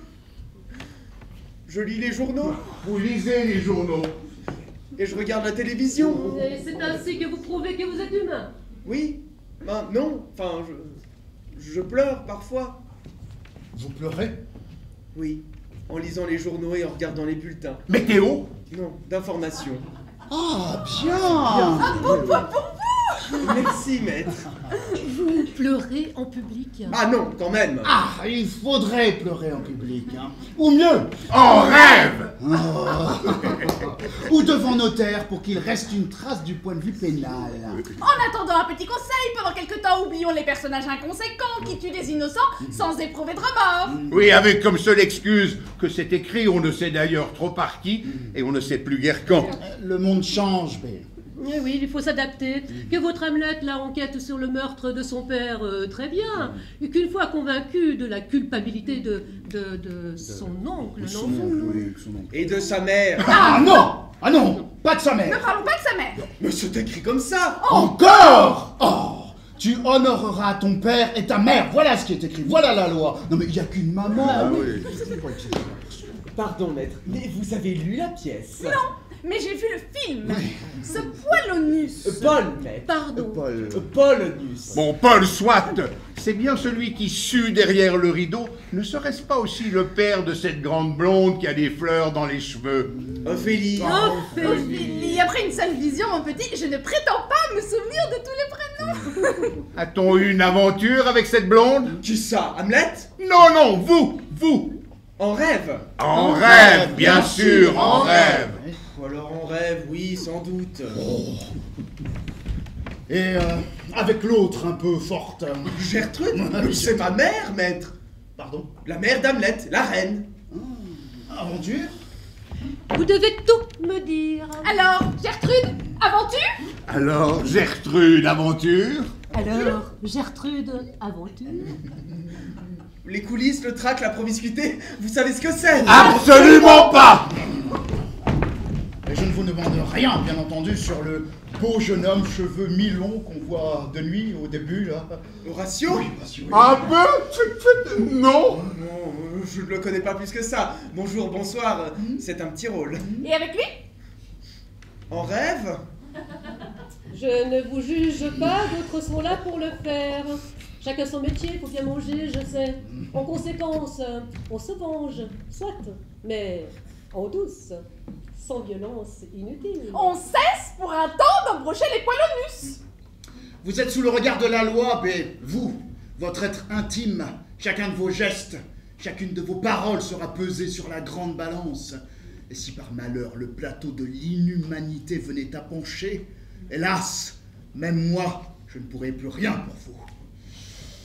B: Je lis les journaux
F: Vous lisez les journaux.
B: et je regarde la télévision.
H: Et c'est ainsi que vous prouvez que vous êtes humain.
B: Oui Ben non. Enfin, je, je pleure parfois.
D: Vous pleurez?
B: Oui. En lisant les journaux et en regardant les bulletins.
F: Météo
B: Non, d'information.
D: Ah, bien
B: Merci, maître.
H: Vous pleurez en public.
B: Ah non, quand même.
D: Ah, il faudrait pleurer en public, hein. Ou mieux,
F: En rêve
D: ou devant notaire pour qu'il reste une trace du point de vue pénal.
C: En attendant un petit conseil, pendant quelque temps, oublions les personnages inconséquents qui tuent des innocents sans éprouver de remords.
F: Oui, avec comme seule excuse que c'est écrit, on ne sait d'ailleurs trop par qui, et on ne sait plus guère quand.
D: Le monde change, B.
H: Eh oui, il faut s'adapter. Que votre Hamlet la enquête sur le meurtre de son père, euh, très bien. Et qu'une fois convaincu de la culpabilité de, de, de son oncle, non vous
B: Et de sa mère.
D: Ah non Ah non Pas de sa mère
C: Ne parlons pas de sa mère.
B: Mais c'est écrit comme ça.
D: Encore Oh Tu honoreras ton père et ta mère. Voilà ce qui est écrit. Voilà la loi. Non mais il n'y a qu'une maman.
B: Pardon, maître, mais vous avez lu la pièce
C: Mais j'ai vu le film. Ce poilonus.
B: Euh, Paul, maître.
H: Pardon.
B: Euh, Polonius.
F: Bon, Paul, soit C'est bien celui qui sue derrière le rideau. Ne serait-ce pas aussi le père de cette grande blonde qui a des fleurs dans les cheveux?
B: Ophélie.
C: Ophélie, après une seule vision, mon petit, je ne prétends pas me souvenir de tous les prénoms.
F: A-t-on eu une aventure avec cette blonde?
B: Qui ça Hamlet?
F: Non, non, vous Vous
B: En rêve
F: En rêve, bien sûr, en rêve
B: Ou alors en rêve, oui, sans doute.
D: Et euh, avec l'autre un peu forte.
B: Gertrude C'est ma mère, maître.
D: Pardon
B: La mère d'Hamlet, la reine.
D: Aventure
H: Vous devez tout me dire.
C: Alors, Gertrude, aventure?
F: Alors, Gertrude, aventure?
H: Alors, Gertrude, aventure?
B: Les coulisses, le trac, la promiscuité, vous savez ce que c'est?
F: Absolument pas
D: Et je ne vous demande rien, bien entendu, sur le beau jeune homme cheveux mi-longs qu'on voit de nuit au début, là.
B: Horatio
D: Oui, monsieur, oui.
F: Un peu Non
B: Non, euh, je ne le connais pas plus que ça. Bonjour, bonsoir, euh, c'est un petit rôle.
C: Et avec lui?
B: En rêve?
H: Je ne vous juge pas, d'autres sont là pour le faire. Chacun son métier, il faut bien manger, je sais. En conséquence, on se venge, soit, mais en douce, sans violence inutile.
C: On cesse pour un temps d'embrocher les poilonus.
D: Vous êtes sous le regard de la loi, mais vous, votre être intime, chacun de vos gestes, chacune de vos paroles sera pesée sur la grande balance. Et si par malheur le plateau de l'inhumanité venait à pencher, hélas, même moi, je ne pourrais plus rien pour vous.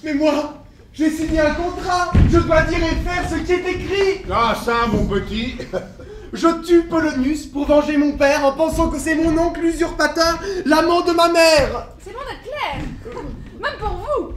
B: Mais moi, j'ai signé un contrat Je dois dire et faire ce qui est écrit
F: Ah ça, mon petit
B: Je tue Polonius pour venger mon père en pensant que c'est mon oncle usurpateur, l'amant de ma mère
C: C'est loin d'être clair. Même pour vous.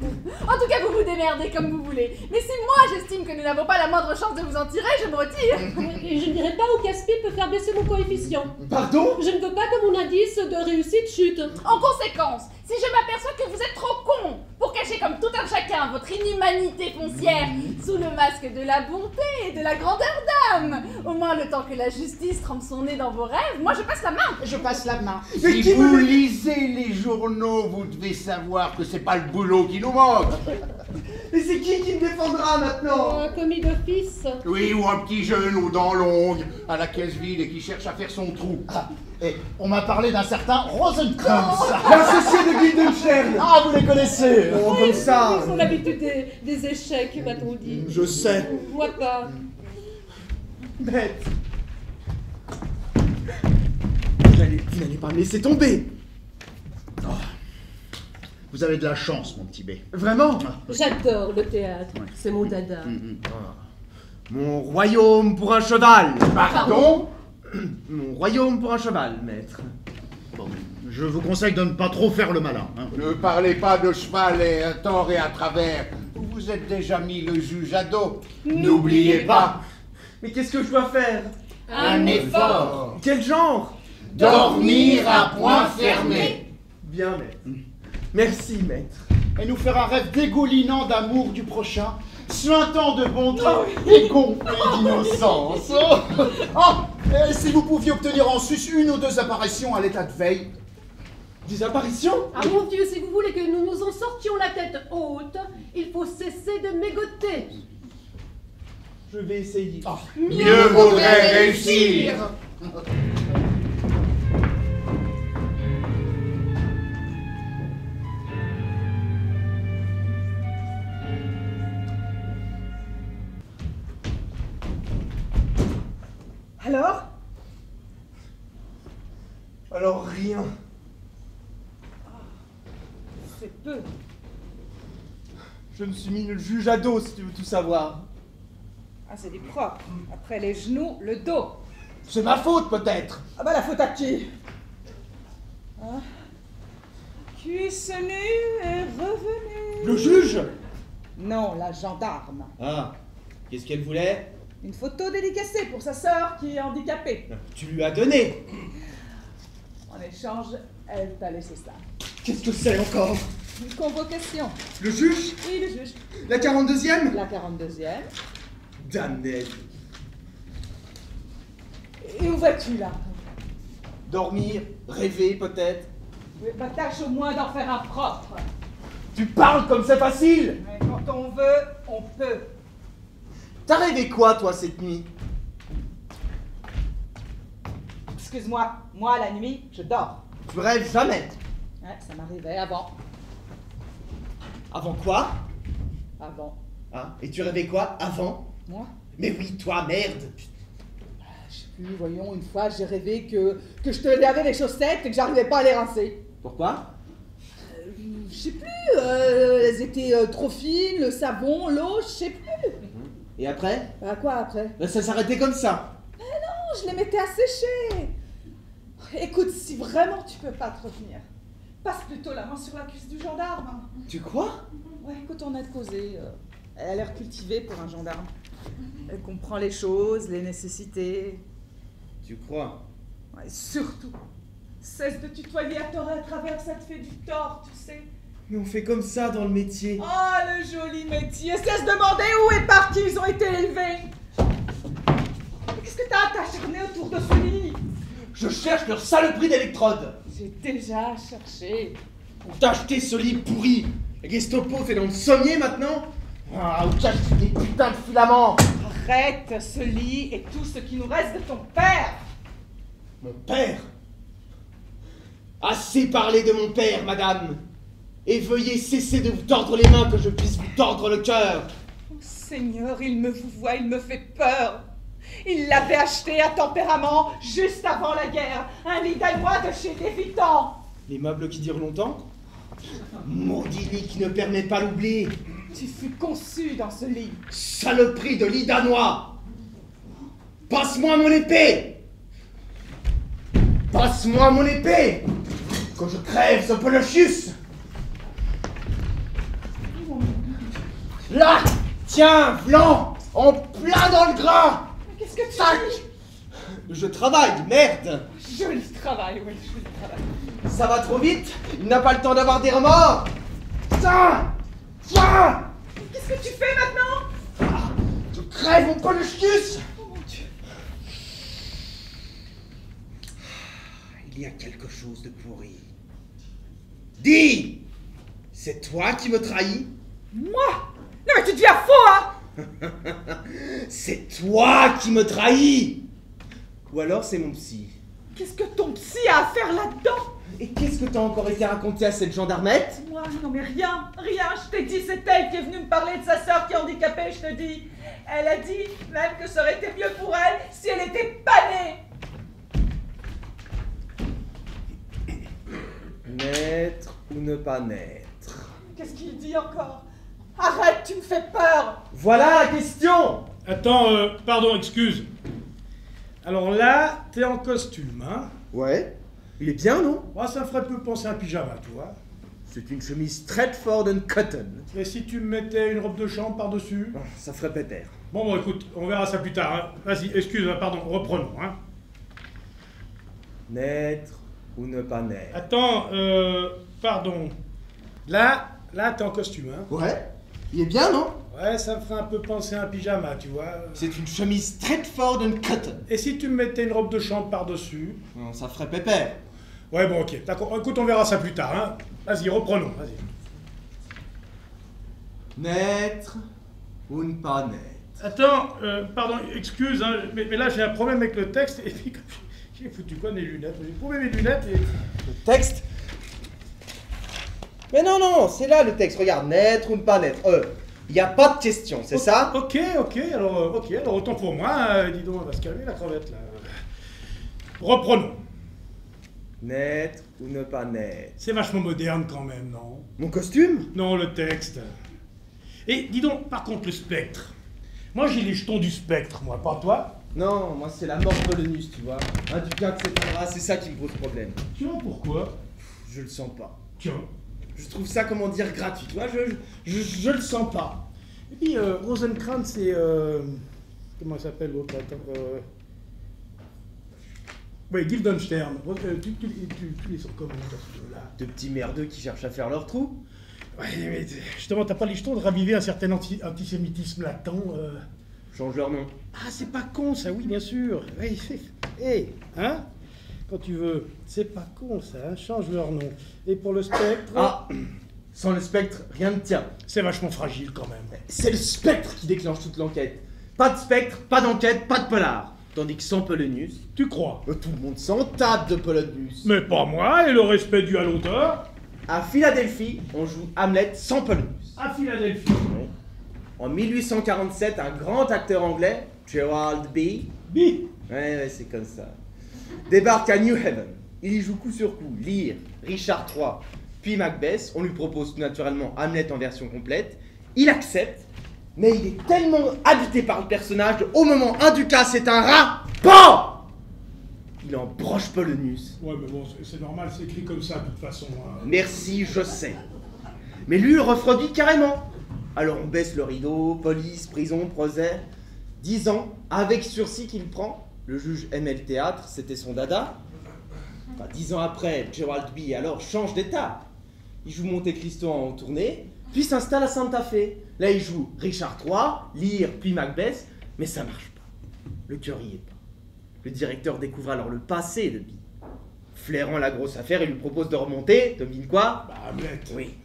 C: En tout cas, vous vous démerdez comme vous voulez. Mais si moi j'estime que nous n'avons pas la moindre chance de vous en tirer, je me retire.
H: Et je ne dirais pas où Caspil peut faire baisser mon coefficient.
B: Pardon?
H: Je ne veux pas que mon indice de réussite chute.
C: En conséquence, si je m'aperçois que vous êtes trop con pour cacher comme tout un chacun votre inhumanité foncière sous le masque de la bonté et de la grandeur d'âme, au moins le temps que la justice trempe son nez dans vos rêves, moi je passe la main.
I: Je passe la main.
B: Mais
F: Si
B: qui
F: vous
B: me-
F: lisez les journaux, vous devez savoir que c'est pas le boulot qui nous manque.
B: Et c'est qui qui me défendra maintenant?
H: Un commis d'office.
F: Oui, ou un petit jeune aux dents longues à la caisse vide et qui cherche à faire son trou.
D: Ah, et on m'a parlé d'un certain Rosenkranz.
B: L'associé de Guildenstern
D: Ah, vous les connaissez
B: Oh, comme ça
H: Ils ont l'habitude des, des échecs, m'a-t-on dit.
B: Je sais.
H: Moi pas.
B: Bête Vous n'allez vous n'allez pas me laisser tomber
D: Vous avez de la chance, mon petit B.
B: Vraiment
H: J'adore le théâtre. C'est mon dada.
B: Mon royaume pour un cheval
F: Pardon?
B: Mon royaume pour un cheval, maître.
D: Bon, je vous conseille de ne pas trop faire le malin. hein.
F: Ne parlez pas de cheval et à tort et à travers. Vous vous êtes déjà mis le juge à dos. N'oubliez pas.
B: Mais qu'est-ce que je dois faire?
C: Un effort.
B: Quel genre?
F: Dormir à point fermé.
B: Bien, maître. Merci, maître.
D: Et nous faire un rêve dégoulinant d'amour du prochain, suintant de bonté et gonflé d'innocence. Oh, Oh, et si vous pouviez obtenir en sus une ou deux apparitions à l'état de veille,
B: Des apparitions?
H: Ah mon Dieu, si vous voulez que nous nous en sortions la tête haute, il faut cesser de mégoter.
B: Je vais essayer.
F: Mieux vaudrait réussir.
A: Alors
B: Alors rien.
A: C'est peu.
B: Je me suis mis le juge à dos, si tu veux tout savoir.
A: Ah, c'est du propre. Après les genoux, le dos.
B: C'est ma faute, peut-être.
A: Ah bah la faute à qui? Hein Cuisse nue et revenu.
B: Le juge?
A: Non, la gendarme.
B: Ah, qu'est-ce qu'elle voulait?
A: Une photo dédicacée pour sa sœur qui est handicapée.
B: Tu lui as donné.
A: En échange, elle t'a laissé ça.
B: Qu'est-ce que c'est encore?
A: Une convocation.
B: Le juge?
A: Oui, le juge.
B: La 42e
A: La 42e.
B: Damned.
A: Et où vas-tu là?
B: Dormir, rêver, peut-être.
A: Oui, Bah tâche au moins d'en faire un propre.
B: Tu parles comme c'est facile
A: Mais quand on veut, on peut.
B: T'as rêvé quoi, toi, cette nuit?
A: Excuse-moi, moi la nuit, je dors.
B: Tu rêves jamais.
A: Ouais, ça m'arrivait avant.
B: Avant quoi?
A: Avant.
B: Ah, et tu rêvais quoi avant?
A: Moi?
B: Mais oui, toi, merde
A: Je sais plus, voyons, une fois j'ai rêvé que, que je te lavais les chaussettes et que j'arrivais pas à les rincer.
B: Pourquoi?
A: Euh, Je sais plus, euh, elles étaient euh, trop fines, le savon, l'eau, je sais plus.
B: Et après
A: Bah quoi après
B: Bah, Ça s'arrêtait comme ça.
A: Non, je les mettais à sécher. Écoute, si vraiment tu peux pas te retenir, passe plutôt la main sur la cuisse du gendarme.
B: Tu crois?
A: Ouais, écoute, on a de causer. euh, Elle a l'air cultivée pour un gendarme. Elle comprend les choses, les nécessités.
B: Tu crois?
A: Ouais, surtout, cesse de tutoyer à tort et à travers, ça te fait du tort, tu sais.
B: Mais on fait comme ça dans le métier.
A: Oh, le joli métier Cesse de demander où et par qui ils ont été élevés Mais Qu'est-ce que t'as à t'acharner autour de ce lit?
B: Je cherche leur saloperie d'électrode.
A: J'ai déjà cherché.
B: On t'a acheté ce lit pourri? La Gestapo fait dans le sommier maintenant? Ah, où cache des putains de filaments?
A: Arrête ce lit et tout ce qui nous reste de ton père
B: Mon père? Assez parlé de mon père, madame Et veuillez cesser de vous tordre les mains que je puisse vous tordre le cœur
A: Oh, Seigneur, il me vous voit, il me fait peur. Il l'avait acheté à tempérament juste avant la guerre. Un lit danois de chez Dévitant.
B: Les meubles qui durent longtemps Maudit lit qui ne permet pas l'oubli
A: Tu fus conçu dans ce lit.
B: Saloperie de lit danois Passe-moi mon épée Passe-moi mon épée Que je crève ce Polochius Là Tiens, Blanc En plein dans le gras.
A: Qu'est-ce que tu
B: Tac Je travaille, merde.
A: Joli travail, oui, joli travail.
B: Ça va trop vite Il n'a pas le temps d'avoir des remords. Tiens Tiens.
A: Qu'est-ce que tu fais maintenant?
B: Je crève mon Polochius
A: Oh mon Dieu.
B: Il y a quelque chose de pourri. Dis C'est toi qui me trahis?
A: Moi? Non mais tu deviens faux, hein.
B: C'est toi qui me trahis. Ou alors c'est mon psy.
A: Qu'est-ce que ton psy a à faire là-dedans?
B: Et qu'est-ce que t'as encore été raconté à cette gendarmette?
A: Moi, non mais rien, rien, je t'ai dit, c'est elle qui est venue me parler de sa sœur qui est handicapée, je te dis. Elle a dit même que ça aurait été mieux pour elle si elle était pas née.
B: Naître ou ne pas naître.
A: Qu'est-ce qu'il dit encore? Arrête, tu me fais peur
B: Voilà la question
E: Attends, euh, pardon, excuse. Alors là, t'es en costume, hein
B: Ouais. Il est bien, non?
E: Moi, ça me ferait peu penser à un pyjama, toi.
B: C'est une chemise Stratford and Cotton.
E: Et si tu me mettais une robe de chambre par-dessus?
B: Oh, Ça ferait pépère.
E: Bon, bon, écoute, on verra ça plus tard. hein. Vas-y, excuse, pardon, reprenons. Hein.
B: Naître ou ne pas naître?
E: Attends, euh, pardon. Là, là, t'es en costume, hein
B: Ouais. Il est bien, non?
E: Ouais, ça me ferait un peu penser à un pyjama, tu vois.
B: C'est une chemise Stratford and Cotton.
E: Et si tu me mettais une robe de chambre par-dessus?
B: Non, ça ferait pépère.
E: Ouais, bon, ok. D'accord, écoute, on verra ça plus tard, hein. Vas-y, reprenons, vas-y.
B: Naître ou ne pas naître?
E: Attends, euh, pardon, excuse, hein, mais, mais là j'ai un problème avec le texte, et puis j'ai foutu quoi mes lunettes? J'ai trouvé mes lunettes et...
B: Le texte? Mais non, non, c'est là le texte. Regarde, naître ou ne pas naître. Euh, il n'y a pas de question, c'est ça?
E: Ok, ok, alors, euh, ok, alors autant pour moi, euh, dis donc, on va se calmer la crevette, là. Reprenons.
B: Naître ou ne pas naître
E: C'est vachement moderne quand même, non?
B: Mon costume?
E: Non, le texte. Et dis donc, par contre, le spectre. Moi j'ai les jetons du spectre, moi, pas toi
B: Non, moi c'est la mort Polonius, tu vois. Un ducat endroit, c'est ça qui me pose problème.
E: Tu vois pourquoi?
B: Je le sens pas.
E: Tiens.
B: Je trouve ça, comment dire, gratuit, tu vois. Je, je, je, je le sens pas.
E: Et puis, euh, Rosenkrantz, c'est. euh, comment il s'appelle l'autre. Euh... Oui, Guildenstern. Euh, tu, tu, tu, tu les sens comment, là
B: De petits merdeux qui cherchent à faire leur trou.
E: Ouais, mais justement, t'as pas les jetons de raviver un certain anti- antisémitisme latent euh...
B: Change leur nom.
E: Ah, c'est pas con, ça, oui, bien sûr. Oui, hé, hein? Quand tu veux. C'est pas con, ça, hein change leur nom. Et pour le spectre.
B: Ah Sans le spectre, rien ne tient.
E: C'est vachement fragile quand même.
B: C'est le spectre qui déclenche toute l'enquête. Pas de spectre, pas d'enquête, pas de polar. Tandis que sans Polonius,
E: Tu crois?
B: Euh, tout le monde s'en tape de Polonius.
E: Mais pas moi, et le respect dû à l'auteur
B: À Philadelphie, on joue Hamlet sans Polonius.
E: À Philadelphie.
B: En 1847, un grand acteur anglais, Gerald B.
E: Bi
B: Ouais, ouais, c'est comme ça. Débarque à New Haven. Il y joue coup sur coup Lear, Richard III, puis Macbeth. On lui propose tout naturellement Hamlet en version complète. Il accepte, mais il est tellement habité par le personnage que, au moment un du cas, c'est un rat. BAM Il en broche Polonius.
E: Ouais, mais bon, c'est- normal, c'est écrit comme ça de toute façon. hein.
B: Merci, je sais. Mais lui, il refroidit carrément. Alors on baisse le rideau, police, prison, procès. Dix ans, avec sursis qu'il prend. Le juge aimait le théâtre, c'était son dada. Enfin, dix ans après, Gerald B. alors change d'état. Il joue Monte Cristo en tournée, puis s'installe à Santa Fe. Là, il joue Richard III, Lear, puis Macbeth, mais ça marche pas. Le cœur y est pas. Le directeur découvre alors le passé de B. Flairant la grosse affaire, il lui propose de remonter. Devine quoi?
E: Bah, Hamlet.
B: Oui.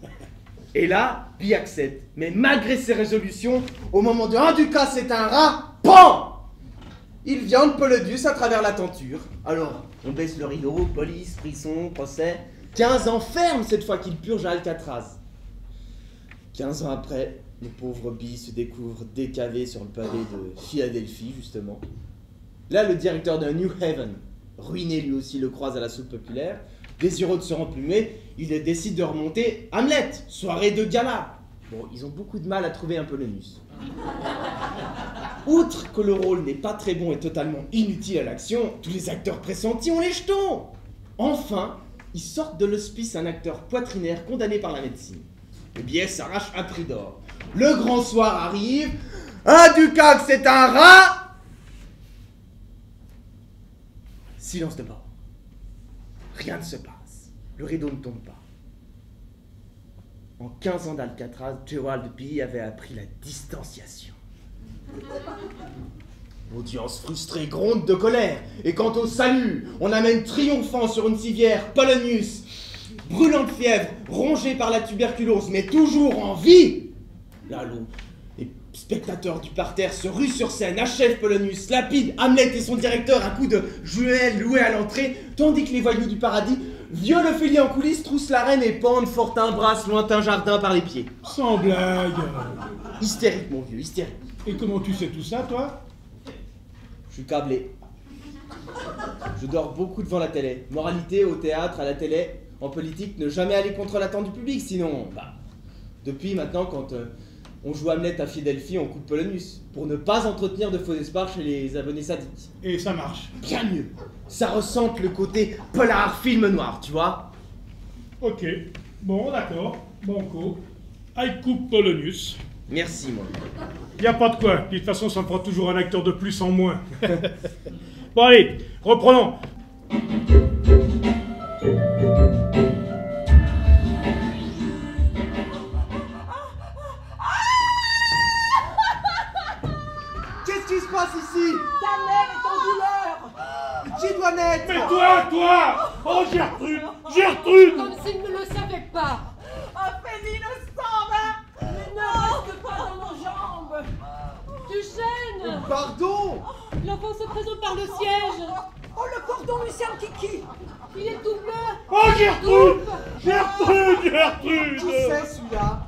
B: Et là, Bi accepte. Mais malgré ses résolutions, au moment de un du cas, c'est un rat, PAM Il viande Polonius à travers la tenture. Alors, on baisse le rideau, police, prison, procès. 15 ans ferme cette fois qu'il purge à Alcatraz. 15 ans après, le pauvre Bi se découvre décavé sur le pavé de Philadelphie, justement. Là, le directeur de New Haven, ruiné lui aussi, le croise à la soupe populaire. Désireux de se remplumer, il décide de remonter Hamlet, soirée de gala. Bon, ils ont beaucoup de mal à trouver un Polonius. Outre que le rôle n'est pas très bon et totalement inutile à l'action, tous les acteurs pressentis ont les jetons. Enfin, ils sortent de l'hospice un acteur poitrinaire condamné par la médecine. Le billet s'arrache un prix d'or. Le grand soir arrive. Un ducat, c'est un rat Silence de mort. Rien ne se passe. Le rideau ne tombe pas. En 15 ans d'Alcatraz, Gerald B. avait appris la distanciation. L'audience frustrée gronde de colère. Et quant au salut, on amène triomphant sur une civière Polonius, brûlant de fièvre, rongé par la tuberculose, mais toujours en vie. Là, le- les spectateurs du parterre se ruent sur scène, achèvent Polonius, lapide Hamlet et son directeur un coup de juel loué à l'entrée, tandis que les voyous du paradis violent Ophélie en coulisses, troussent la reine et pendent Fortin brasse lointain jardin par les pieds.
E: Sans blague.
B: Hystérique, mon vieux, hystérique.
E: Et comment tu sais tout ça, toi?
B: Je suis câblé. Je dors beaucoup devant la télé. Moralité au théâtre, à la télé, en politique, ne jamais aller contre l'attente du public, sinon. Bah, depuis maintenant, quand euh, on joue Hamlet à Philadelphie, on coupe Polonius. Pour ne pas entretenir de faux espoirs chez les abonnés sadiques.
E: Et ça marche.
B: Bien mieux. Ça ressente le côté polar film noir, tu vois
E: Ok. Bon, d'accord. Banco. coupe Polonius.
B: Merci, moi.
E: Y a pas de quoi. de toute façon, ça me fera toujours un acteur de plus en moins. bon, allez, reprenons. Mais toi, toi Oh, Gertrude Gertrude
H: Comme s'il ne le savait pas.
A: Ophélie, le sang va
I: Mais ne reste pas dans nos jambes
H: Tu gênes
B: Pardon
H: L'enfant se présente par le siège.
I: Oh, le cordon Lucien Kiki
H: Il est tout bleu.
E: Oh, Gertrude Gertrude Gertrude
B: Qui c'est celui-là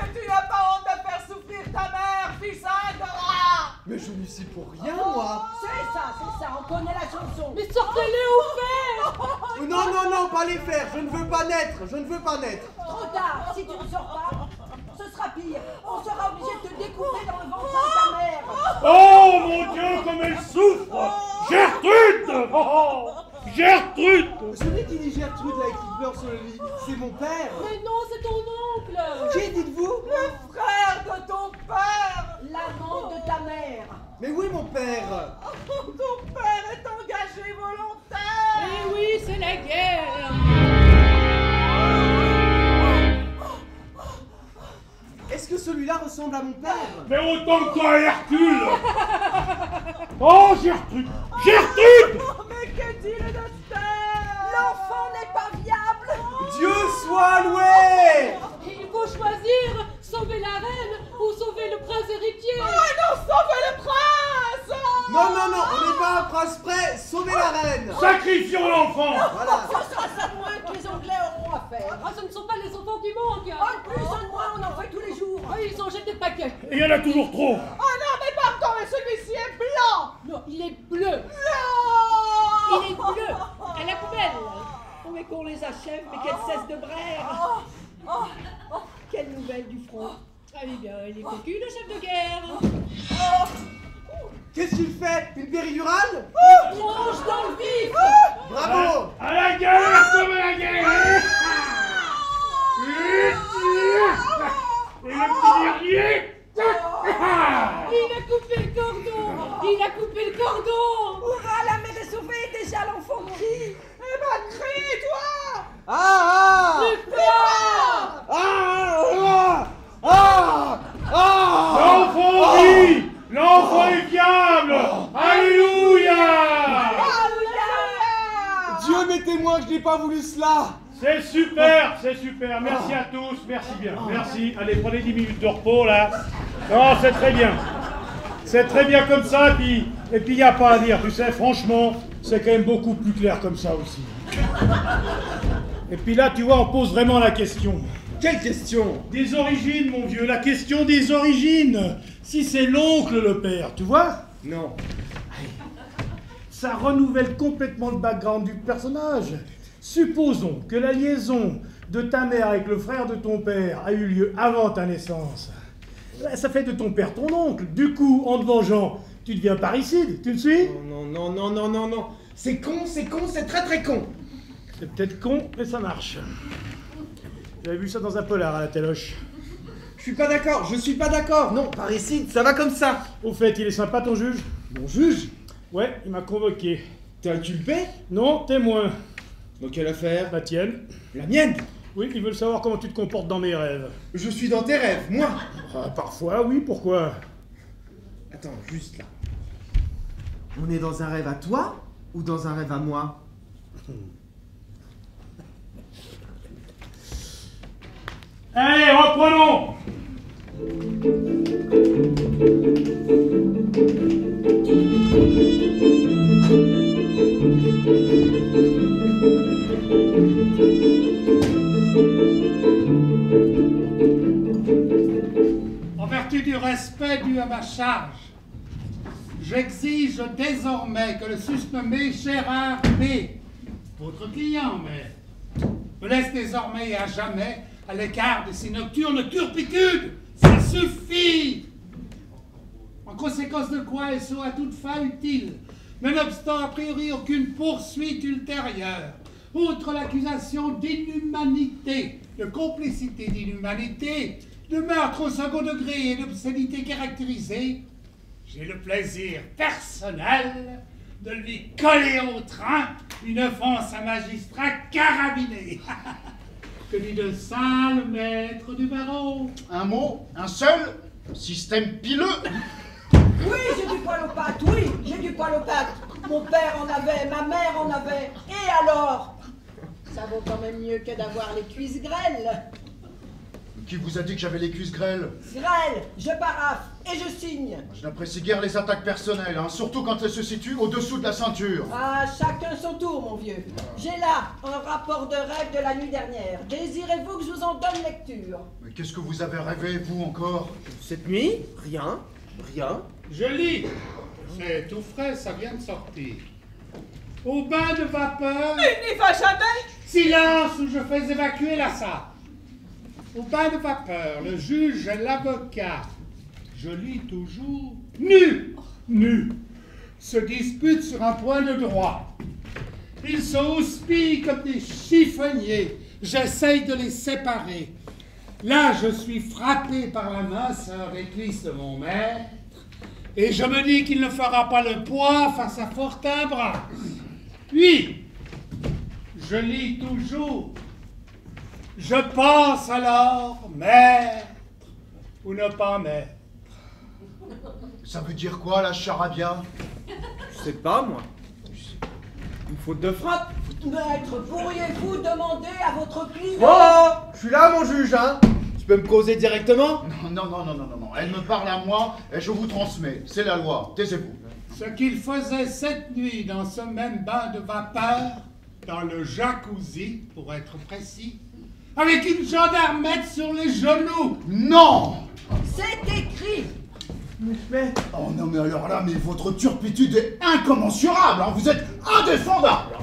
A: Mais tu n'as pas honte de faire souffrir ta mère, fils ingrat
B: Mais je n'y suis pour rien, moi.
I: C'est ça, c'est ça, on connaît la chanson.
H: Mais sortez-les au fer.
B: Non, non, non, pas les faire Je ne veux pas naître Je ne veux pas naître.
I: Trop tard, si tu ne sors pas, ce sera pire. On sera obligé de te découper dans le ventre de ta mère.
E: Oh, mon Dieu, comme elle souffre. Gertrude. Oh, Gertrude
B: Celui qui dit Gertrude, là, et qui pleure sur le lit, c'est mon père.
H: Mais non, c'est ton oncle.
B: Qui dites-vous?
A: Le frère de ton père.
I: L'amant de ta mère.
B: Mais oui, mon père.
A: Ton père est engagé volontaire.
H: Eh oui, c'est la guerre
B: Est-ce que celui-là ressemble à mon père?
E: Mais autant que toi, Hercule! Oh, Gertrude! Gertrude!
A: Oh, mais que dit le destin
I: L'enfant n'est pas viable.
B: Dieu soit loué!
H: Il faut choisir sauver la reine ou sauver le prince héritier.
A: Oh non, sauvez le prince!
B: Non, non, non, on n'est pas un prince prêt Sauvez la reine!
E: Sacrifions l'enfant!
B: Voilà.
I: Ce sera ça de moins que les Anglais auront à faire.
H: Ah, ce ne sont pas les enfants qui manquent.
I: En plus, en moins, on en fait tous les jours.
H: Ah, Ils en jettent des paquets
E: Et il y en a toujours trop.
A: Oh non, mais pardon, mais celui-ci est blanc.
H: Non, il est bleu.
A: Non
H: Il est bleu. À la poubelle.
I: On est qu'on les achève, mais qu'elles cessent de braire. Quelle nouvelle du front.
H: Ah, eh bien, il est cocu, le chef de guerre
B: Qu'est-ce qu'il fait Une péridurale
H: Plonge dans le vif.
B: Bravo.
E: À la guerre comme à la guerre Et le petit dernier.
H: Il a coupé le cordon. Il a coupé le cordon.
I: Hurrah, la mère est sauvée, déjà l'enfant crie.
A: Eh ben, crie, toi.
B: Ah
H: Le phare
B: Ah Ah. Ah Ah.
E: L'enfant vit L'enfant est fiable Alléluia
B: Dieu m'est témoin que je n'ai pas voulu cela
E: C'est super, c'est super. Merci à tous, merci bien. Merci. Allez, prenez 10 minutes de repos là. Non, c'est très bien. C'est très bien comme ça, et puis et puis il n'y a pas à dire, tu sais, franchement, c'est quand même beaucoup plus clair comme ça aussi. Et puis là, tu vois, on pose vraiment la question.
B: Quelle question?
E: Des origines, mon vieux, la question des origines. Si c'est l'oncle le père, tu vois?
B: Non.
E: ça renouvelle complètement le background du personnage. Supposons que la liaison de ta mère avec le frère de ton père a eu lieu avant ta naissance. Ça fait de ton père ton oncle. Du coup, en te vengeant, tu deviens parricide. Tu me suis?
B: Non, non, non, non, non, non. C'est con, c'est con, c'est très très con.
E: C'est peut-être con, mais ça marche. J'avais vu ça dans un polar à la téloche.
B: Je suis pas d'accord, je suis pas d'accord. Non, parricide, ça va comme ça.
E: Au fait, il est sympa ton juge?
B: Mon juge?
E: Ouais, il m'a convoqué.
B: T'es inculpé?
E: Non, témoin.
B: Dans quelle affaire?
E: La tienne
B: La mienne?
E: Oui, ils veulent savoir comment tu te comportes dans mes rêves.
B: Je suis dans tes rêves, moi.
E: Ah, parfois, oui, pourquoi?
B: Attends, juste là. On est dans un rêve à toi ou dans un rêve à moi?
E: Allez, reprenons.
G: En vertu du respect dû à ma charge, j'exige désormais que le susnommé Gérard B, votre client, mais, me laisse désormais à jamais à l'écart de ces nocturnes turpitudes. Ça suffit En conséquence de quoi SO à toute fin utile, nonobstant a priori aucune poursuite ultérieure, outre l'accusation d'inhumanité, de complicité d'inhumanité, de meurtre au second degré et d'obscénité caractérisée, j'ai le plaisir personnel de lui coller au train une offense à magistrat carabiné. que dit de saint le maître du barreau
D: Un mot, un seul, système pileux.
I: Oui, j'ai du poil aux pattes, oui, j'ai du poil aux pattes. Mon père en avait, ma mère en avait. Et alors? Ça vaut quand même mieux que d'avoir les cuisses grêles.
D: Qui vous a dit que j'avais les cuisses grêles
I: Grêles, je paraffe et je signe.
D: Je n'apprécie guère les attaques personnelles, hein, surtout quand elles se situent au-dessous de la ceinture.
I: Ah, chacun son tour, mon vieux. J'ai là un rapport de rêve de la nuit dernière. Désirez-vous que je vous en donne lecture?
D: Mais qu'est-ce que vous avez rêvé, vous, encore?
B: Cette nuit Rien. Rien.
G: Je lis. C'est tout frais, ça vient de sortir. Au bain de vapeur.
A: Il n'y va jamais
G: Silence ou je fais évacuer la salle. Au bain de vapeur, le juge et l'avocat, je lis toujours, nus, nus, se disputent sur un point de droit. Ils se houspillent comme des chiffonniers. J'essaye de les séparer. Là, je suis frappé par la minceur des cuisses de mon maître, et je me dis qu'il ne fera pas le poids face à Fortinbras. Puis, je lis toujours. Je pense alors, maître, ou ne pas maître.
D: Ça veut dire quoi, la charabia?
B: Je sais pas, moi. Une faute de frappe.
I: Maître, pourriez-vous demander à votre client
B: Oh Je suis là, mon juge, hein Tu peux me causer directement?
D: Non, non, non, non, non, non, non. Elle me parle à moi et je vous transmets. C'est la loi. Taisez-vous.
G: Ce qu'il faisait cette nuit dans ce même bain de vapeur, dans le jacuzzi, pour être précis, avec une gendarmette sur les genoux.
D: Non
I: C'est écrit
B: Mais
D: Oh non, mais alors là, mais votre turpitude est incommensurable. hein. Vous êtes indéfendable.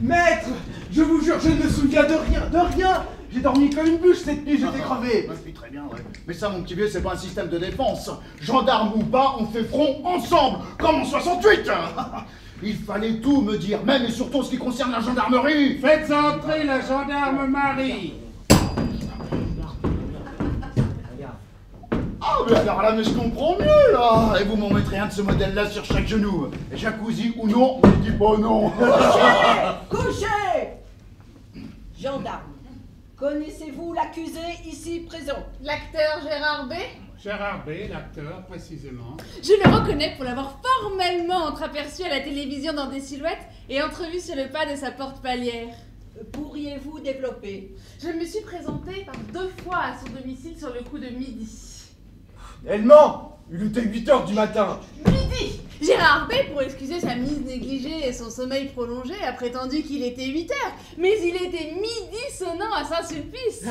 B: Maître Je vous jure, je ne me souviens de rien, de rien J'ai dormi comme une bûche cette nuit, j'étais crevé
D: Ouais, oui, très bien, ouais. Mais ça, mon petit vieux, c'est pas un système de défense. Gendarme ou pas, on fait front ensemble, comme en 68 Il fallait tout me dire, même et surtout en ce qui concerne la gendarmerie.
G: Faites entrer la gendarme Marie.
D: Mais alors là, mais je comprends mieux, là Et vous m'en mettrez un de ce modèle-là sur chaque genou. Jacuzzi ou non, ne dis pas non
I: Couchez Gendarme, connaissez-vous l'accusé ici présent?
C: L'acteur Gérard B?
G: Gérard B, l'acteur, précisément.
C: Je le reconnais pour l'avoir formellement entreaperçu à la télévision dans des silhouettes et entrevu sur le pas de sa porte palière.
I: Pourriez-vous développer?
C: Je me suis présentée par deux fois à son domicile sur le coup de midi.
B: Elle ment. Il était 8h du matin.
C: Midi. Gérard B, pour excuser sa mise négligée et son sommeil prolongé, a prétendu qu'il était 8 heures, mais il était midi sonnant à Saint-Sulpice.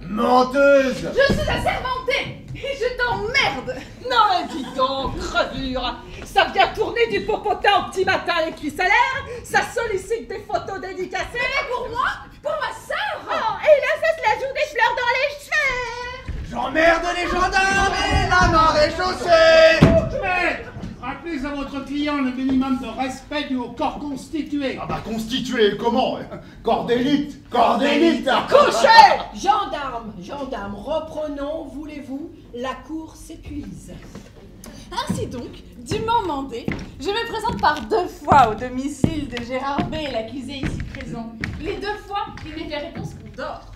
B: Menteuse.
C: Je suis assermentée et je t'emmerde.
A: Non, mais dis donc, crevure Ça vient tourner du popotin au petit matin les cuisses à l'air, ça sollicite des photos dédicacées.
C: Mais pour moi Pour ma sœur.
A: Oh, et là, ça se la joue des fleurs dans les cheveux
B: J'emmerde les gendarmes et la marée chaussée
G: Maître Rappelez à votre client le minimum de respect dû au corps constitué.
D: Ah bah, constitué, comment Corps d'élite Corps d'élite
A: Couchez
I: Gendarme, gendarme, reprenons, voulez-vous? La cour s'épuise.
C: Ainsi donc, dûment mandé, je me présente par deux fois au domicile de Gérard B, l'accusé ici présent. Les deux fois, il m'est fait réponse qu'on dort.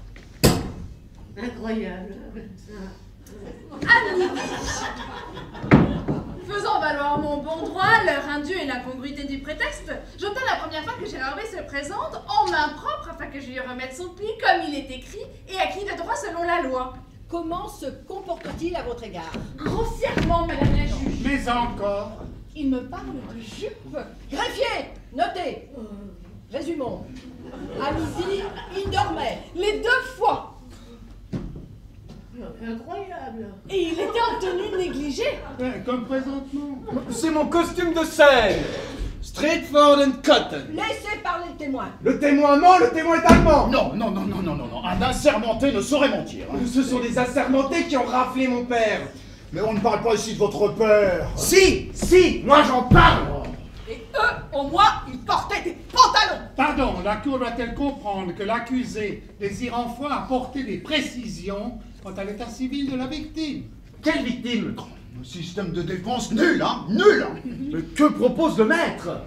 H: Incroyable.
C: À midi Faisant valoir mon bon droit, l'heure indue et l'incongruité du prétexte, j'entends la première fois que Gérard B se présente en main propre afin que je lui remette son pli comme il est écrit et acquis de droit selon la loi.
I: Comment se comporte-t-il à votre égard?
C: Grossièrement, madame la juge.
G: Mais encore,
C: Il me parle de jupe.
I: Greffier, notez Résumons. À midi, il dormait.
C: Les deux fois.
H: Incroyable.
C: Et il était en tenue négligée.
G: comme présentement.
B: C'est mon costume de scène Straightforward and cotton
I: Laissez parler le témoin.
B: Le témoin ment, le témoin est allemand
D: Non, non, non, non, non, non, non. Un assermenté ne saurait mentir. hein.
B: Ce sont des assermentés qui ont raflé mon père
D: Mais on ne parle pas ici de votre père.
B: Si Si Moi j'en parle
A: Et eux, au moins, ils portaient des pantalon
G: Pardon, la Cour doit-elle comprendre que l'accusé désire enfin apporter des précisions quant à l'état civil de la victime.
B: Quelle victime?
D: Un système de défense nul, hein Nul hein.
B: Mais Que propose le maître?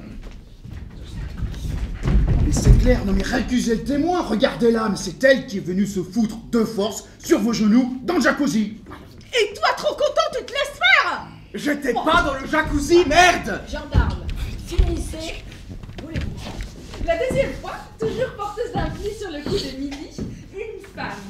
D: Mais c'est clair, non mais récusez le témoin, regardez-la, mais c'est elle qui est venue se foutre de force sur vos genoux dans le jacuzzi.
A: Et toi, trop content, tu te laisses faire!
B: J'étais pas dans le jacuzzi, merde!
I: Gendarme, finissez. Voulez-vous
C: La deuxième fois, toujours porteuse d'un pli sur le cou de midi, une femme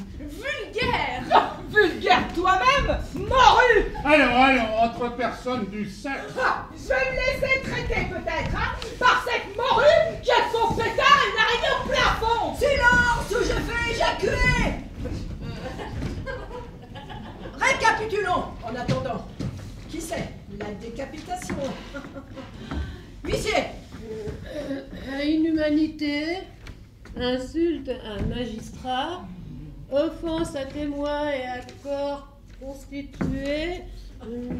A: toi-même Morue
G: Allons, allons, entre personnes du sexe.
A: Ah, Je vais me laisser traiter peut-être, hein, par cette morue qui a son pétard et l'araignée au plafond
I: Silence ou je fais éjaculer Récapitulons en attendant. Qui c'est La décapitation? Huissier
H: Euh, Inhumanité, insulte à un magistrat, offense à témoin et à corps constitué,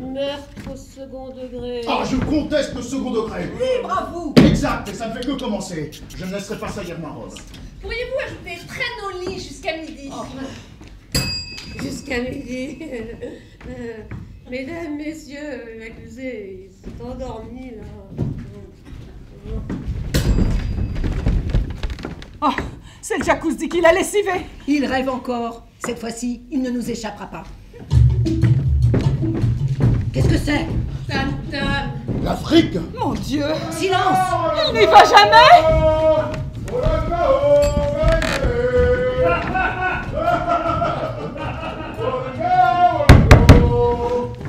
H: meurtre au second degré.
D: Ah, je conteste le second degré
I: Libre à vous
D: Exact, et ça ne fait que commencer. Je ne laisserai pas saillir ma robe.
C: Pourriez-vous ajouter traîne au lit jusqu'à midi
H: Jusqu'à midi. Euh, Mesdames, messieurs, l'accusé il s'est endormi là.
A: Oh, c'est le jacuzzi qui l'a lessivé
I: Il rêve encore. Cette fois-ci, il ne nous échappera pas. Qu'est-ce que c'est.
D: L'Afrique
A: Mon Dieu
I: Silence
A: Il n'y va jamais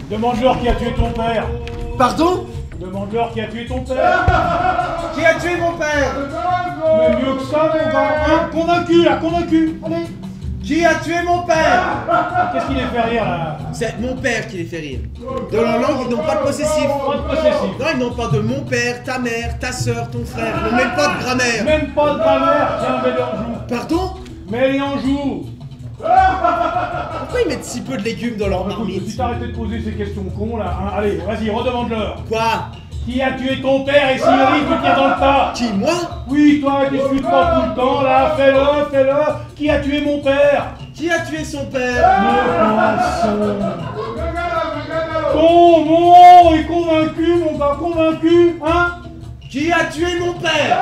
E: Demande-leur qui a tué ton père.
B: Pardon
E: Demande-leur qui a tué ton père.
B: Qui a tué mon père
E: Mais mieux que ça, mon gars. Convaincu, là, convaincu. Allez.
B: Qui a tué mon père
E: Qu'est-ce qui les fait rire, là
B: C'est mon père qui les fait rire. Dans leur langue, ils n'ont pas de possessif.
E: Pas de possessif.
B: Non, ils n'ont pas de mon père, ta mère, ta soeur, ton frère. Ils n'ont même pas de grammaire.
E: Même pas de grammaire. Tiens, mets-les en joue.
B: Pardon
E: Mets-les en joue.
B: Pourquoi ils mettent si peu de légumes dans leur
E: si
B: marmite
E: t'arrêtais de poser ces questions cons, là, hein, allez, vas-y, redemande-leur.
B: Quoi
E: Qui a tué ton père et s'il rit, tu tires dans le tas
B: Qui, moi
E: Oui, toi qui suis pas tout le temps, là, fais-le, fais-le. Qui a tué mon père
B: Qui a tué son père
E: Ton nom est convaincu, mon gars, convaincu, hein
B: Qui a tué mon père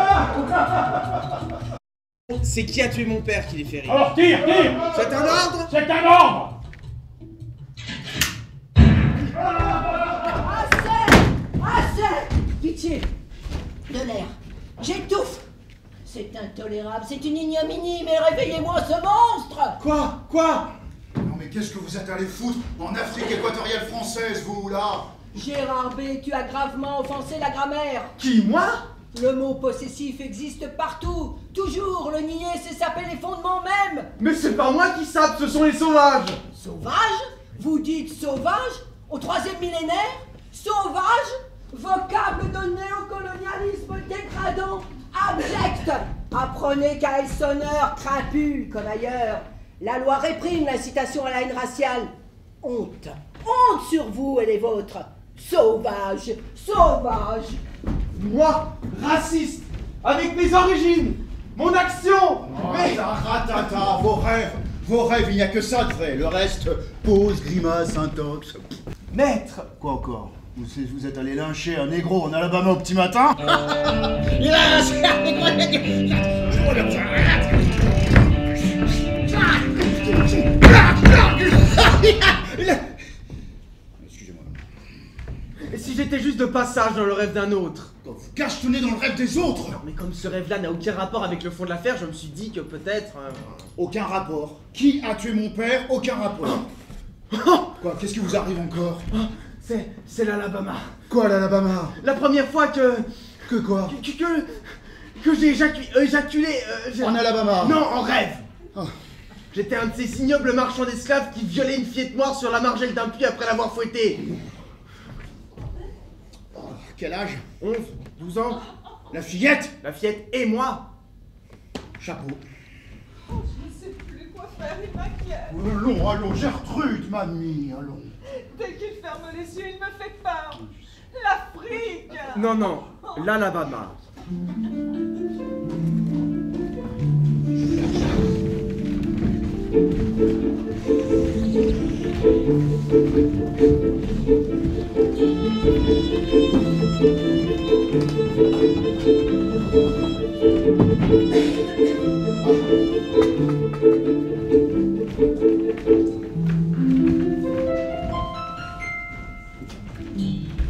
B: C'est qui a tué mon père qui les fait rire.
E: Alors tire, tire
B: C'est un ordre
E: C'est un ordre
I: Assez Assez Pitié J'étouffe. C'est intolérable, c'est une ignominie, mais réveillez-moi ce monstre.
B: Quoi? Quoi?
D: Non mais qu'est-ce que vous êtes allé foutre en Afrique équatoriale française, vous, là?
I: Gérard B, tu as gravement offensé la grammaire.
B: Qui, moi?
I: Le mot possessif existe partout. Toujours, le nier, c'est saper les fondements même.
B: Mais c'est pas moi qui sape, ce sont les sauvages.
I: Sauvage? Vous dites sauvage Au troisième millénaire? Sauvage? Vocable de néocolonialisme dégradant, abject. Apprenez qu'à Elsonneur, crapule comme ailleurs, la loi réprime l'incitation à la haine raciale. Honte. Honte sur vous et les vôtres Sauvage. Sauvage.
B: Moi, raciste, avec mes origines, mon action. Mais
D: Ratata, vos rêves. Vos rêves, il n'y a que ça de vrai. Le reste, pose, grimace, intox.
B: Maître.
D: Quoi encore? Vous, vous êtes allé lyncher un négro en Alabama au petit matin Excusez-moi.
B: Et si j'étais juste de passage dans le rêve d'un autre
D: Vous cache-tenez dans le rêve des autres
B: Mais comme ce rêve-là n'a aucun rapport avec le fond de l'affaire, je me suis dit que peut-être... euh,
D: Aucun rapport. Qui a tué mon père? Aucun rapport. Quoi Qu'est-ce qui vous arrive encore?
B: C'est... c'est l'Alabama.
D: Quoi l'Alabama?
B: La première fois que...
D: Que quoi?
B: Que... que, que j'ai éjacu- éjaculé... euh,
D: En Alabama
B: Non, en rêve
D: Oh.
B: J'étais un de ces ignobles marchands d'esclaves qui violaient une fillette noire sur la margelle d'un puits après l'avoir fouettée.
D: Quel âge?
B: 11, 12 ans,
D: La fillette?
B: La fillette et moi.
D: Chapeau.
A: Je ne sais plus quoi faire, il m'inquiète.
D: Allons, allons, Gertrude, mamie, allons.
A: Dès qu'il ferme les yeux, il me fait peur. L'Afrique
B: Non, non, l'Alabama.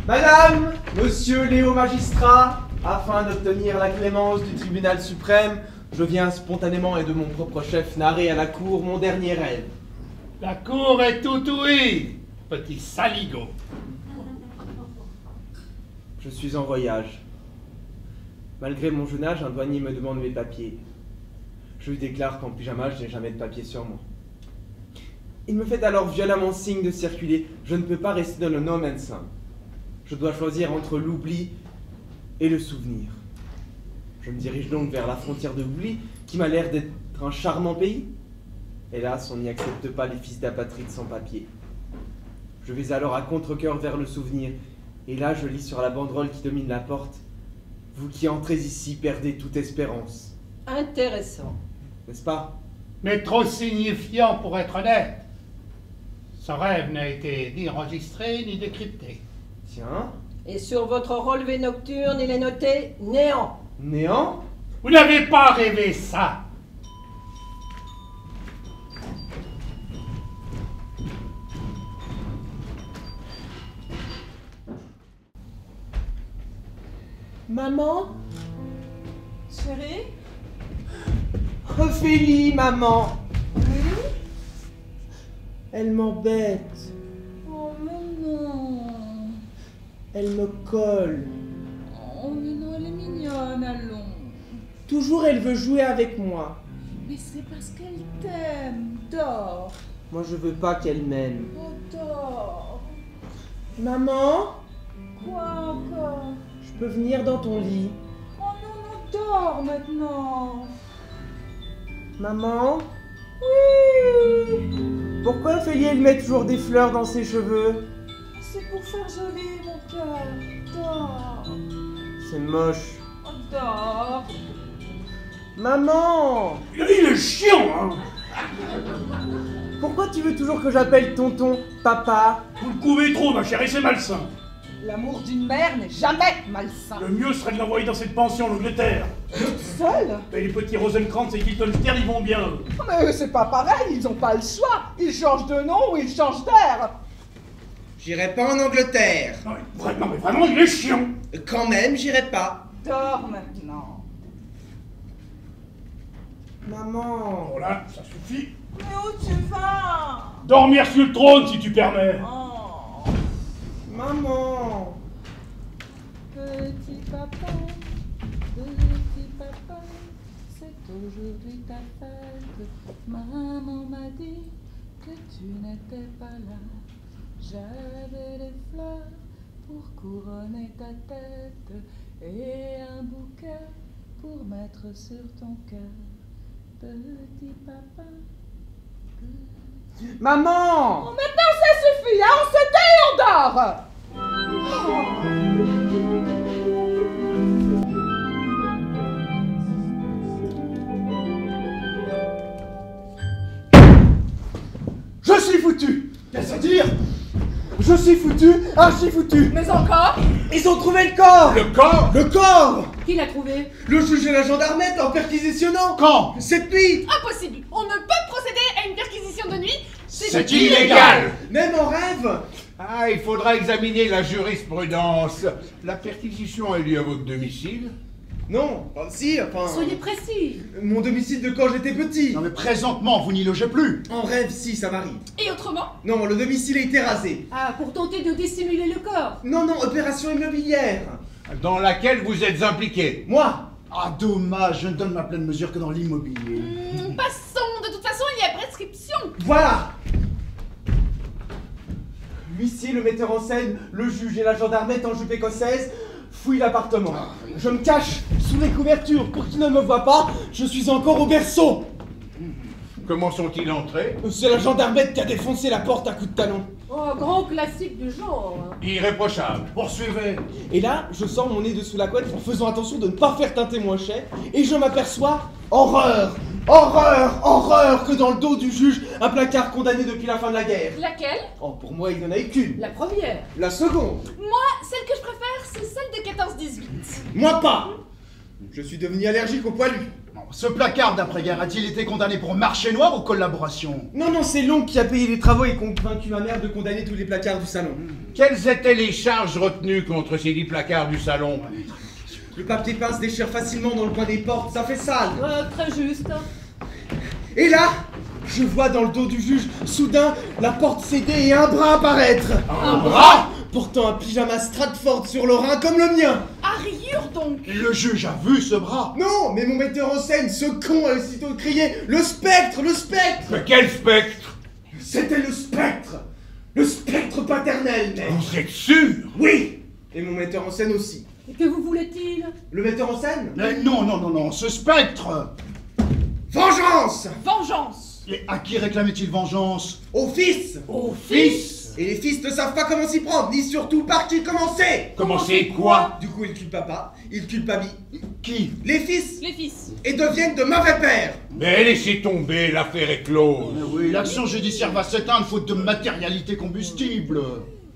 B: Madame, monsieur Léo Magistrat, afin d'obtenir la clémence du tribunal suprême, je viens spontanément et de mon propre chef narrer à la cour mon dernier rêve.
G: La cour est tout ouïe, petit saligo.
B: Je suis en voyage. Malgré mon jeune âge, un douanier me demande mes papiers. Je lui déclare qu'en pyjama, je n'ai jamais de papier sur moi. Il me fait alors violemment signe de circuler. Je ne peux pas rester dans le no man's land. Je dois choisir entre l'oubli et le souvenir. Je me dirige donc vers la frontière de l'oubli, qui m'a l'air d'être un charmant pays. Hélas, on n'y accepte pas les fils d'apatrides sans papier. Je vais alors à contre-coeur vers le souvenir, et là je lis sur la banderole qui domine la porte Vous qui entrez ici perdez toute espérance.
I: Intéressant.
B: N'est-ce pas?
G: Mais trop signifiant pour être honnête. Ce rêve n'a été ni enregistré ni décrypté.
B: Tiens,
I: Et sur votre relevé nocturne, il est noté néant.
B: néant
G: Vous n'avez pas rêvé ça.
B: Maman
A: Chérie
B: Ophélie, maman. Elle m'embête, elle me colle.
A: Oh, mais non, elle est mignonne, allons.
B: Toujours elle veut jouer avec moi.
A: Mais c'est parce qu'elle t'aime. Dors.
B: Moi je veux pas qu'elle m'aime.
A: Oh, dors.
B: Maman,
A: Quoi encore?
B: Je peux venir dans ton lit.
A: Oh non, non, dors maintenant.
B: Maman,
A: Oui.
B: pourquoi Ophélie elle met toujours des fleurs dans ses cheveux?
A: C'est pour faire joli, mon cœur.
B: C'est moche.
A: Oh, dors.
B: Maman,
E: Il est chiant, hein
B: pourquoi tu veux toujours que j'appelle tonton papa?
E: Vous le couvez trop, ma chérie, c'est malsain.
A: L'amour d'une mère n'est jamais malsain.
E: Le mieux serait de l'envoyer dans cette pension en Angleterre.
A: Seul
E: Et les petits Rosenkrantz et Guildenstern, ils vont bien. eux.
A: Mais c'est pas pareil, ils ont pas le choix. Ils changent de nom ou ils changent d'air.
B: J'irai pas en Angleterre.
E: Non, mais vraiment, mais vraiment, il est chiant.
B: Quand même, j'irai pas.
A: Dors maintenant.
B: Maman.
E: Voilà, ça suffit.
A: Mais où tu vas?
E: Dormir sur le trône, si tu permets.
A: Oh.
B: Maman.
A: Petit papa, petit papa, c'est aujourd'hui ta fête. Maman m'a dit que tu n'étais pas là. J'avais des fleurs pour couronner ta tête et un bouquet pour mettre sur ton cœur. Petit papa.
B: Maman
A: Bon, maintenant ça suffit, hein, on se tait et on dort
B: Je suis foutu Qu'est-ce à dire? Je suis foutu, archi foutu.
A: Mais encore
B: Ils ont trouvé le corps.
F: Le corps
B: Le corps.
H: Qui l'a trouvé
B: Le juge et la gendarmette en perquisitionnant.
G: Quand
B: Cette nuit.
C: Impossible. On ne peut procéder à une perquisition de nuit.
F: C'est illégal.
B: Même en rêve.
F: Ah, il faudra examiner la jurisprudence. La perquisition a lieu à votre domicile
B: Non, enfin, si, enfin...
H: Soyez précis.
B: Mon domicile de quand j'étais petit
D: Non mais présentement, vous n'y logez plus.
B: En rêve, si, ça m'arrive.
C: Et autrement?
B: Non, le domicile a été rasé.
H: Ah, pour tenter de dissimuler le corps.
B: Non, non, opération immobilière
F: dans laquelle vous êtes impliqué.
B: Moi
D: Ah dommage, je ne donne ma pleine mesure que dans l'immobilier.
C: Hmm, Passons De toute façon, il y a prescription
B: Voilà L'huissier, le metteur en scène, le juge et la gendarmette en jupe écossaise l'appartement. Je me cache sous les couvertures pour qu'ils ne me voient pas. Je suis encore au berceau.
F: Comment sont-ils entrés?
B: C'est la gendarmette qui a défoncé la porte à coups de talon.
H: Oh, grand classique du genre. hein.
F: Irréprochables.
D: Poursuivez.
B: Et là, je sors mon nez dessous la couette en faisant attention de ne pas faire teinter mon chais. Et je m'aperçois, horreur, Horreur Horreur Que dans le dos du juge, un placard condamné depuis la fin de la guerre.
C: Laquelle?
B: Oh, pour moi, il n'y en a eu qu'une.
H: La première.
B: La seconde.
C: Moi, celle que je préfère, c'est celle de 14-18.
B: Moi pas. Je suis devenu allergique au poilu.
D: Ce placard d'après-guerre a-t-il été condamné pour marché noir ou collaboration?
B: Non, non, c'est l'oncle qui a payé les travaux et convaincu ma mère de condamner tous les placards du salon.
F: Quelles étaient les charges retenues contre ces dix placards du salon?
B: Le papier peint se déchire facilement dans le coin des portes, ça fait sale.
H: Euh, très juste.
B: Et là, je vois dans le dos du juge, soudain, la porte céder et un bras apparaître.
F: Un bras
B: Portant un pyjama Stratford sur le rein comme le mien.
C: Arriure donc.
D: Le juge a vu ce bras.
B: Non, mais mon metteur en scène, ce con, a aussitôt crié « Le spectre Le spectre!
F: Mais quel spectre !»
B: C'était le spectre Le spectre paternel, mec
F: Vous êtes sûr?
B: Oui Et mon metteur en scène aussi.
H: Et que vous voulait-il?
B: Le metteur en scène?
D: Mais non, non, non, non, ce spectre!
B: Vengeance!
C: Vengeance!
D: Et à qui réclamait-il vengeance?
B: Au fils!
C: Au fils
B: Et les fils ne savent pas comment s'y prendre, ni surtout par qui commencer.
F: Comment c'est quoi?
B: Du coup, ils culpent pas, ils culpabilisent
D: Qui?
B: Les fils.
C: Les fils.
B: Et deviennent de mauvais pères.
F: Mais laissez tomber, l'affaire est close.
D: Mais oui, l'action judiciaire va s'éteindre faute de matérialité combustible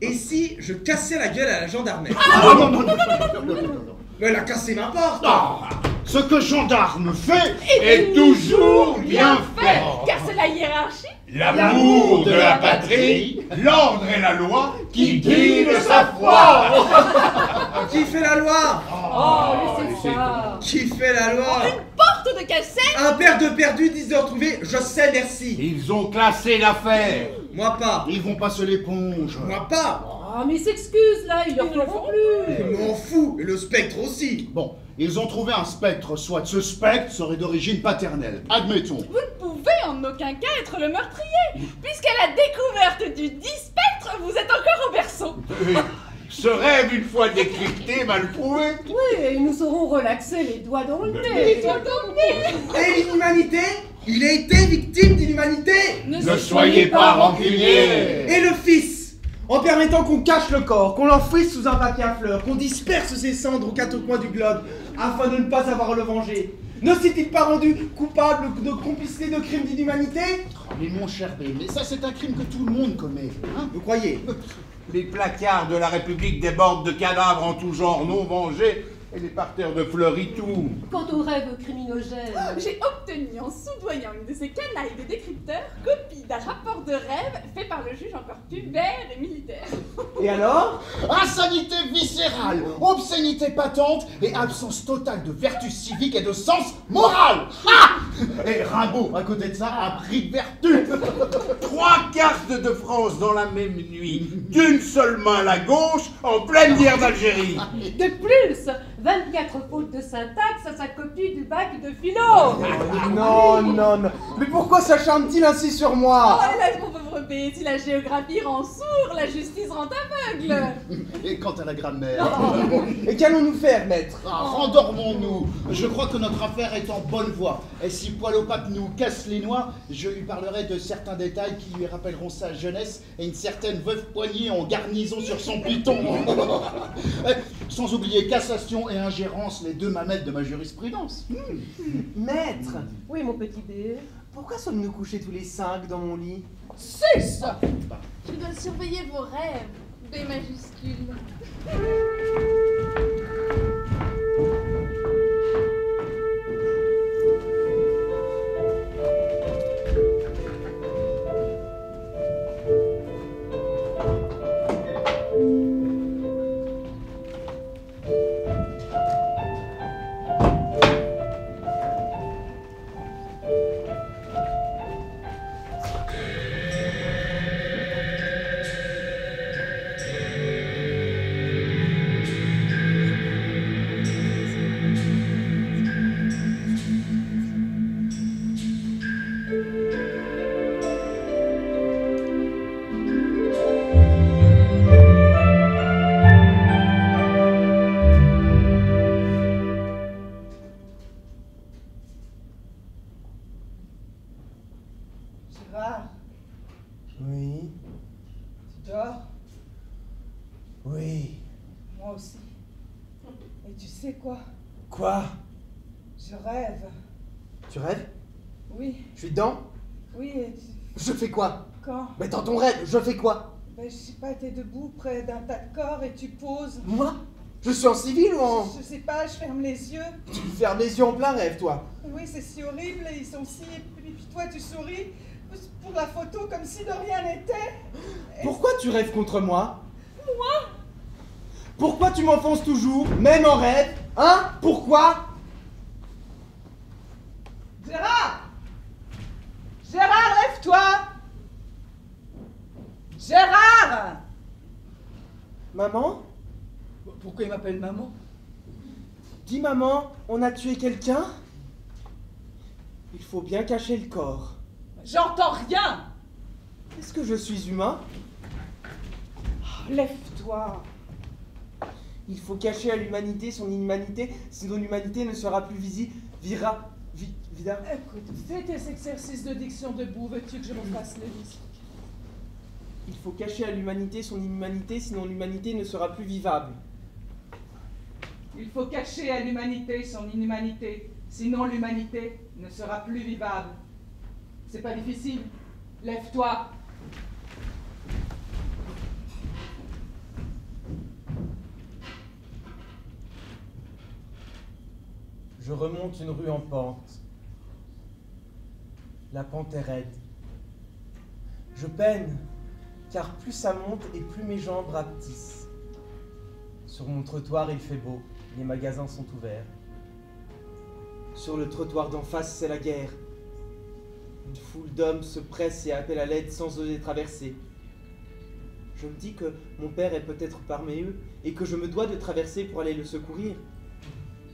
B: Et si je cassais la gueule à la gendarmerie
D: Ah non, non, non, non, non, non, non, non.
B: Mais la casser m'importe
D: Ah, Ce que gendarme fait
F: Est toujours bien fait.
C: Car c'est la hiérarchie
F: L'amour de la patrie, l'ordre et la loi qui guident sa foi.
B: Qui fait la loi.
H: Oh, laissez ça.
B: Qui fait la loi.
C: Porte de cassette.
B: Un père de perdu, dix de retrouvé, je sais, merci.
F: Ils ont classé l'affaire.
B: Moi pas.
D: Ils vont passer l'éponge
B: Moi pas.
H: Ah, mais il s'excuse là,
C: Ils ne le
H: font plus.
B: Je m'en fous. Et le spectre aussi.
D: Bon, ils ont trouvé un spectre, soit ce spectre serait d'origine paternelle. Admettons.
C: Vous ne pouvez en aucun cas être le meurtrier Puisqu'à la découverte du dit spectre, vous êtes encore au berceau
F: Oui. Ce rêve, une fois décrypté, mal prouvé.
H: Oui, et nous saurons relaxer les doigts dans le nez.
B: Et l'inhumanité Il a été victime d'inhumanité
F: Ne soyez pas rancuniers.
B: Et le fils En permettant qu'on cache le corps, qu'on l'enfouisse sous un papier à fleurs, qu'on disperse ses cendres aux quatre coins du globe, afin de ne pas avoir à le venger. Ne s'est-il pas rendu coupable de complicité de crimes d'inhumanité?
D: Oh, mais mon cher B, mais ça c'est un crime que tout le monde commet. Hein?
B: Vous croyez?
F: Les placards de la République débordent de cadavres en tout genre non vengés et les parterres de fleuris tout.
H: Quant aux rêves criminogènes,
C: J'ai obtenu en soudoyant une de ces canailles de décrypteurs copie d'un rapport de rêve fait par le juge encore pubère et militaire.
B: Et alors?
D: Insanité viscérale, obscénité patente et absence totale de vertu civique et de sens moral. Ha et Rimbaud, à côté de ça, a pris de vertu.
F: Trois cartes de France dans la même nuit, d'une seule main la gauche, en pleine guerre d'Algérie.
H: de plus, 24 fautes de syntaxe à sa copie du bac de philo.
B: Non, non, non. Mais pourquoi s'acharne-t-il ainsi sur
C: Oh
B: moi
C: là, mon pauvre B, si la géographie rend sourd, la justice rend aveugle
D: Et quant à la grammaire,
B: Et qu'allons-nous faire, maître
D: ah, rendormons-nous. Je crois que notre affaire est en bonne voie. Et si Poil au Pape nous casse les noix, je lui parlerai de certains détails qui lui rappelleront sa jeunesse et une certaine veuve poignée en garnison sur son piton. Eh, Sans oublier cassation et ingérence, les deux mamelles de ma jurisprudence.
B: Maître
H: Oui, mon petit B.
B: Pourquoi sommes-nous couchés tous les cinq dans mon lit?
C: Six Je dois surveiller vos rêves, B majuscule.
A: Quoi quand
B: Mais dans ton rêve, je fais quoi
A: ben, Je sais pas, t'es debout près d'un tas de corps et tu poses.
B: Moi Je suis en civil ou en...
A: Je sais pas, je ferme les yeux.
B: Tu fermes les yeux en plein rêve, toi.
A: Oui, c'est si horrible, ils sont si. Et puis, puis toi, tu souris pour la photo comme si de rien n'était.
B: Pourquoi tu rêves contre moi Moi Pourquoi tu m'enfonces toujours, même en rêve Hein? Pourquoi?
A: Gérard Gérard, lève-toi Gérard!
B: Maman?
A: Pourquoi il m'appelle maman?
B: Dis maman, on a tué quelqu'un? Il faut bien cacher le corps.
A: J'entends rien!
B: Est-ce que je suis humain?
A: Oh, Lève-toi!
B: Il faut cacher à l'humanité son inhumanité, sinon l'humanité ne sera plus visible, vira, vi, vida.
A: Écoute, fais tes exercices de diction debout. Veux-tu que je me fasse le lit
B: Il faut cacher à l'humanité son inhumanité, sinon l'humanité ne sera plus vivable.
A: Il faut cacher à l'humanité son inhumanité, sinon l'humanité ne sera plus vivable. C'est pas difficile. Lève-toi.
B: Je remonte une rue en pente. La pente est raide. Je peine, car plus ça monte et plus mes jambes rapetissent. Sur mon trottoir, il fait beau, les magasins sont ouverts. Sur le trottoir d'en face, c'est la guerre. Une foule d'hommes se presse et appelle à l'aide sans oser traverser. Je me dis que mon père est peut-être parmi eux et que je me dois de traverser pour aller le secourir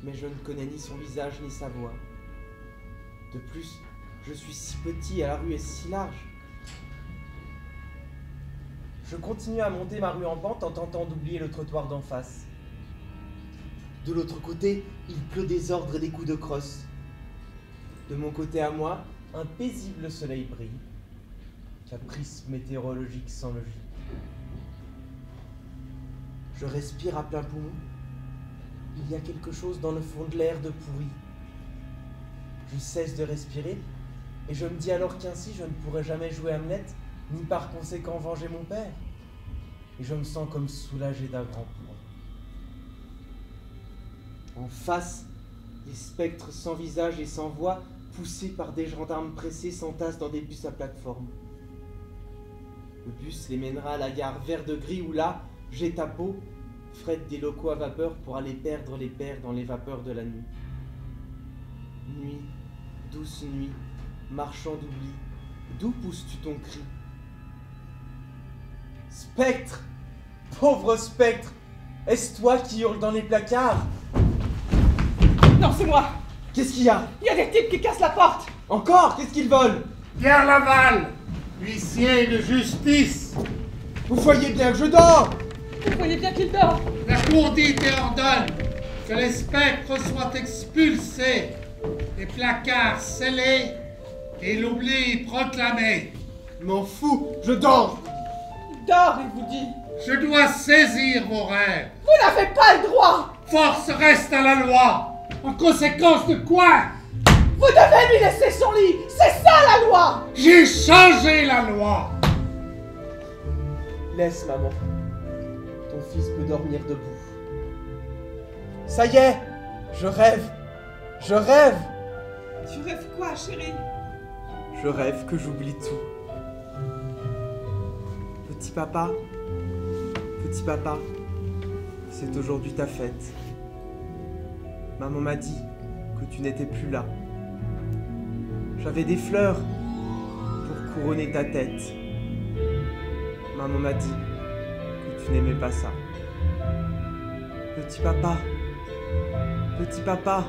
B: mais je ne connais ni son visage ni sa voix. De plus, je suis si petit et la rue est si large. Je continue à monter ma rue en pente en tentant d'oublier le trottoir d'en face. De l'autre côté, il pleut des ordres et des coups de crosse. De mon côté à moi, un paisible soleil brille. Caprice météorologique sans logique. Je respire à plein poumon il y a quelque chose dans le fond de l'air de pourri. Je cesse de respirer et je me dis alors qu'ainsi je ne pourrai jamais jouer Hamlet, ni par conséquent venger mon père. Et je me sens comme soulagé d'un grand poids. En face, des spectres sans visage et sans voix, poussés par des gendarmes pressés, s'entassent dans des bus à plateforme. Le bus les mènera à la gare vert de gris où là, j'ai à peau, Fred des locaux à vapeur pour aller perdre les pères dans les vapeurs de la nuit. Nuit, douce nuit, marchand d'oubli, d'où pousses-tu ton cri? Spectre Pauvre spectre Est-ce toi qui hurles dans les placards?
A: Non, c'est moi.
B: Qu'est-ce qu'il y a?
A: Il y a des types qui cassent la porte.
B: Encore? Qu'est-ce qu'ils volent
G: Pierre Laval, huissier de justice.
B: Vous voyez bien que je dors.
A: Vous voyez bien qu'il dort.
G: La cour dite et ordonne que les spectres soient expulsés, les placards scellés et l'oubli proclamé.
B: M'en fous, je dors
A: Il dort, il vous dit
G: Je dois saisir vos rêves.
A: Vous n'avez pas le droit
G: Force reste à la loi. En conséquence de quoi?
A: Vous devez lui laisser son lit C'est ça la loi
G: J'ai changé la loi.
B: Laisse, maman. Ton fils peut dormir debout. Ça y est Je rêve Je rêve
A: Tu rêves quoi, chérie?
B: Je rêve que j'oublie tout. Petit papa, petit papa, c'est aujourd'hui ta fête. Maman m'a dit que tu n'étais plus là. J'avais des fleurs pour couronner ta tête. Maman m'a dit que tu n'aimais pas ça. Petit papa, petit papa,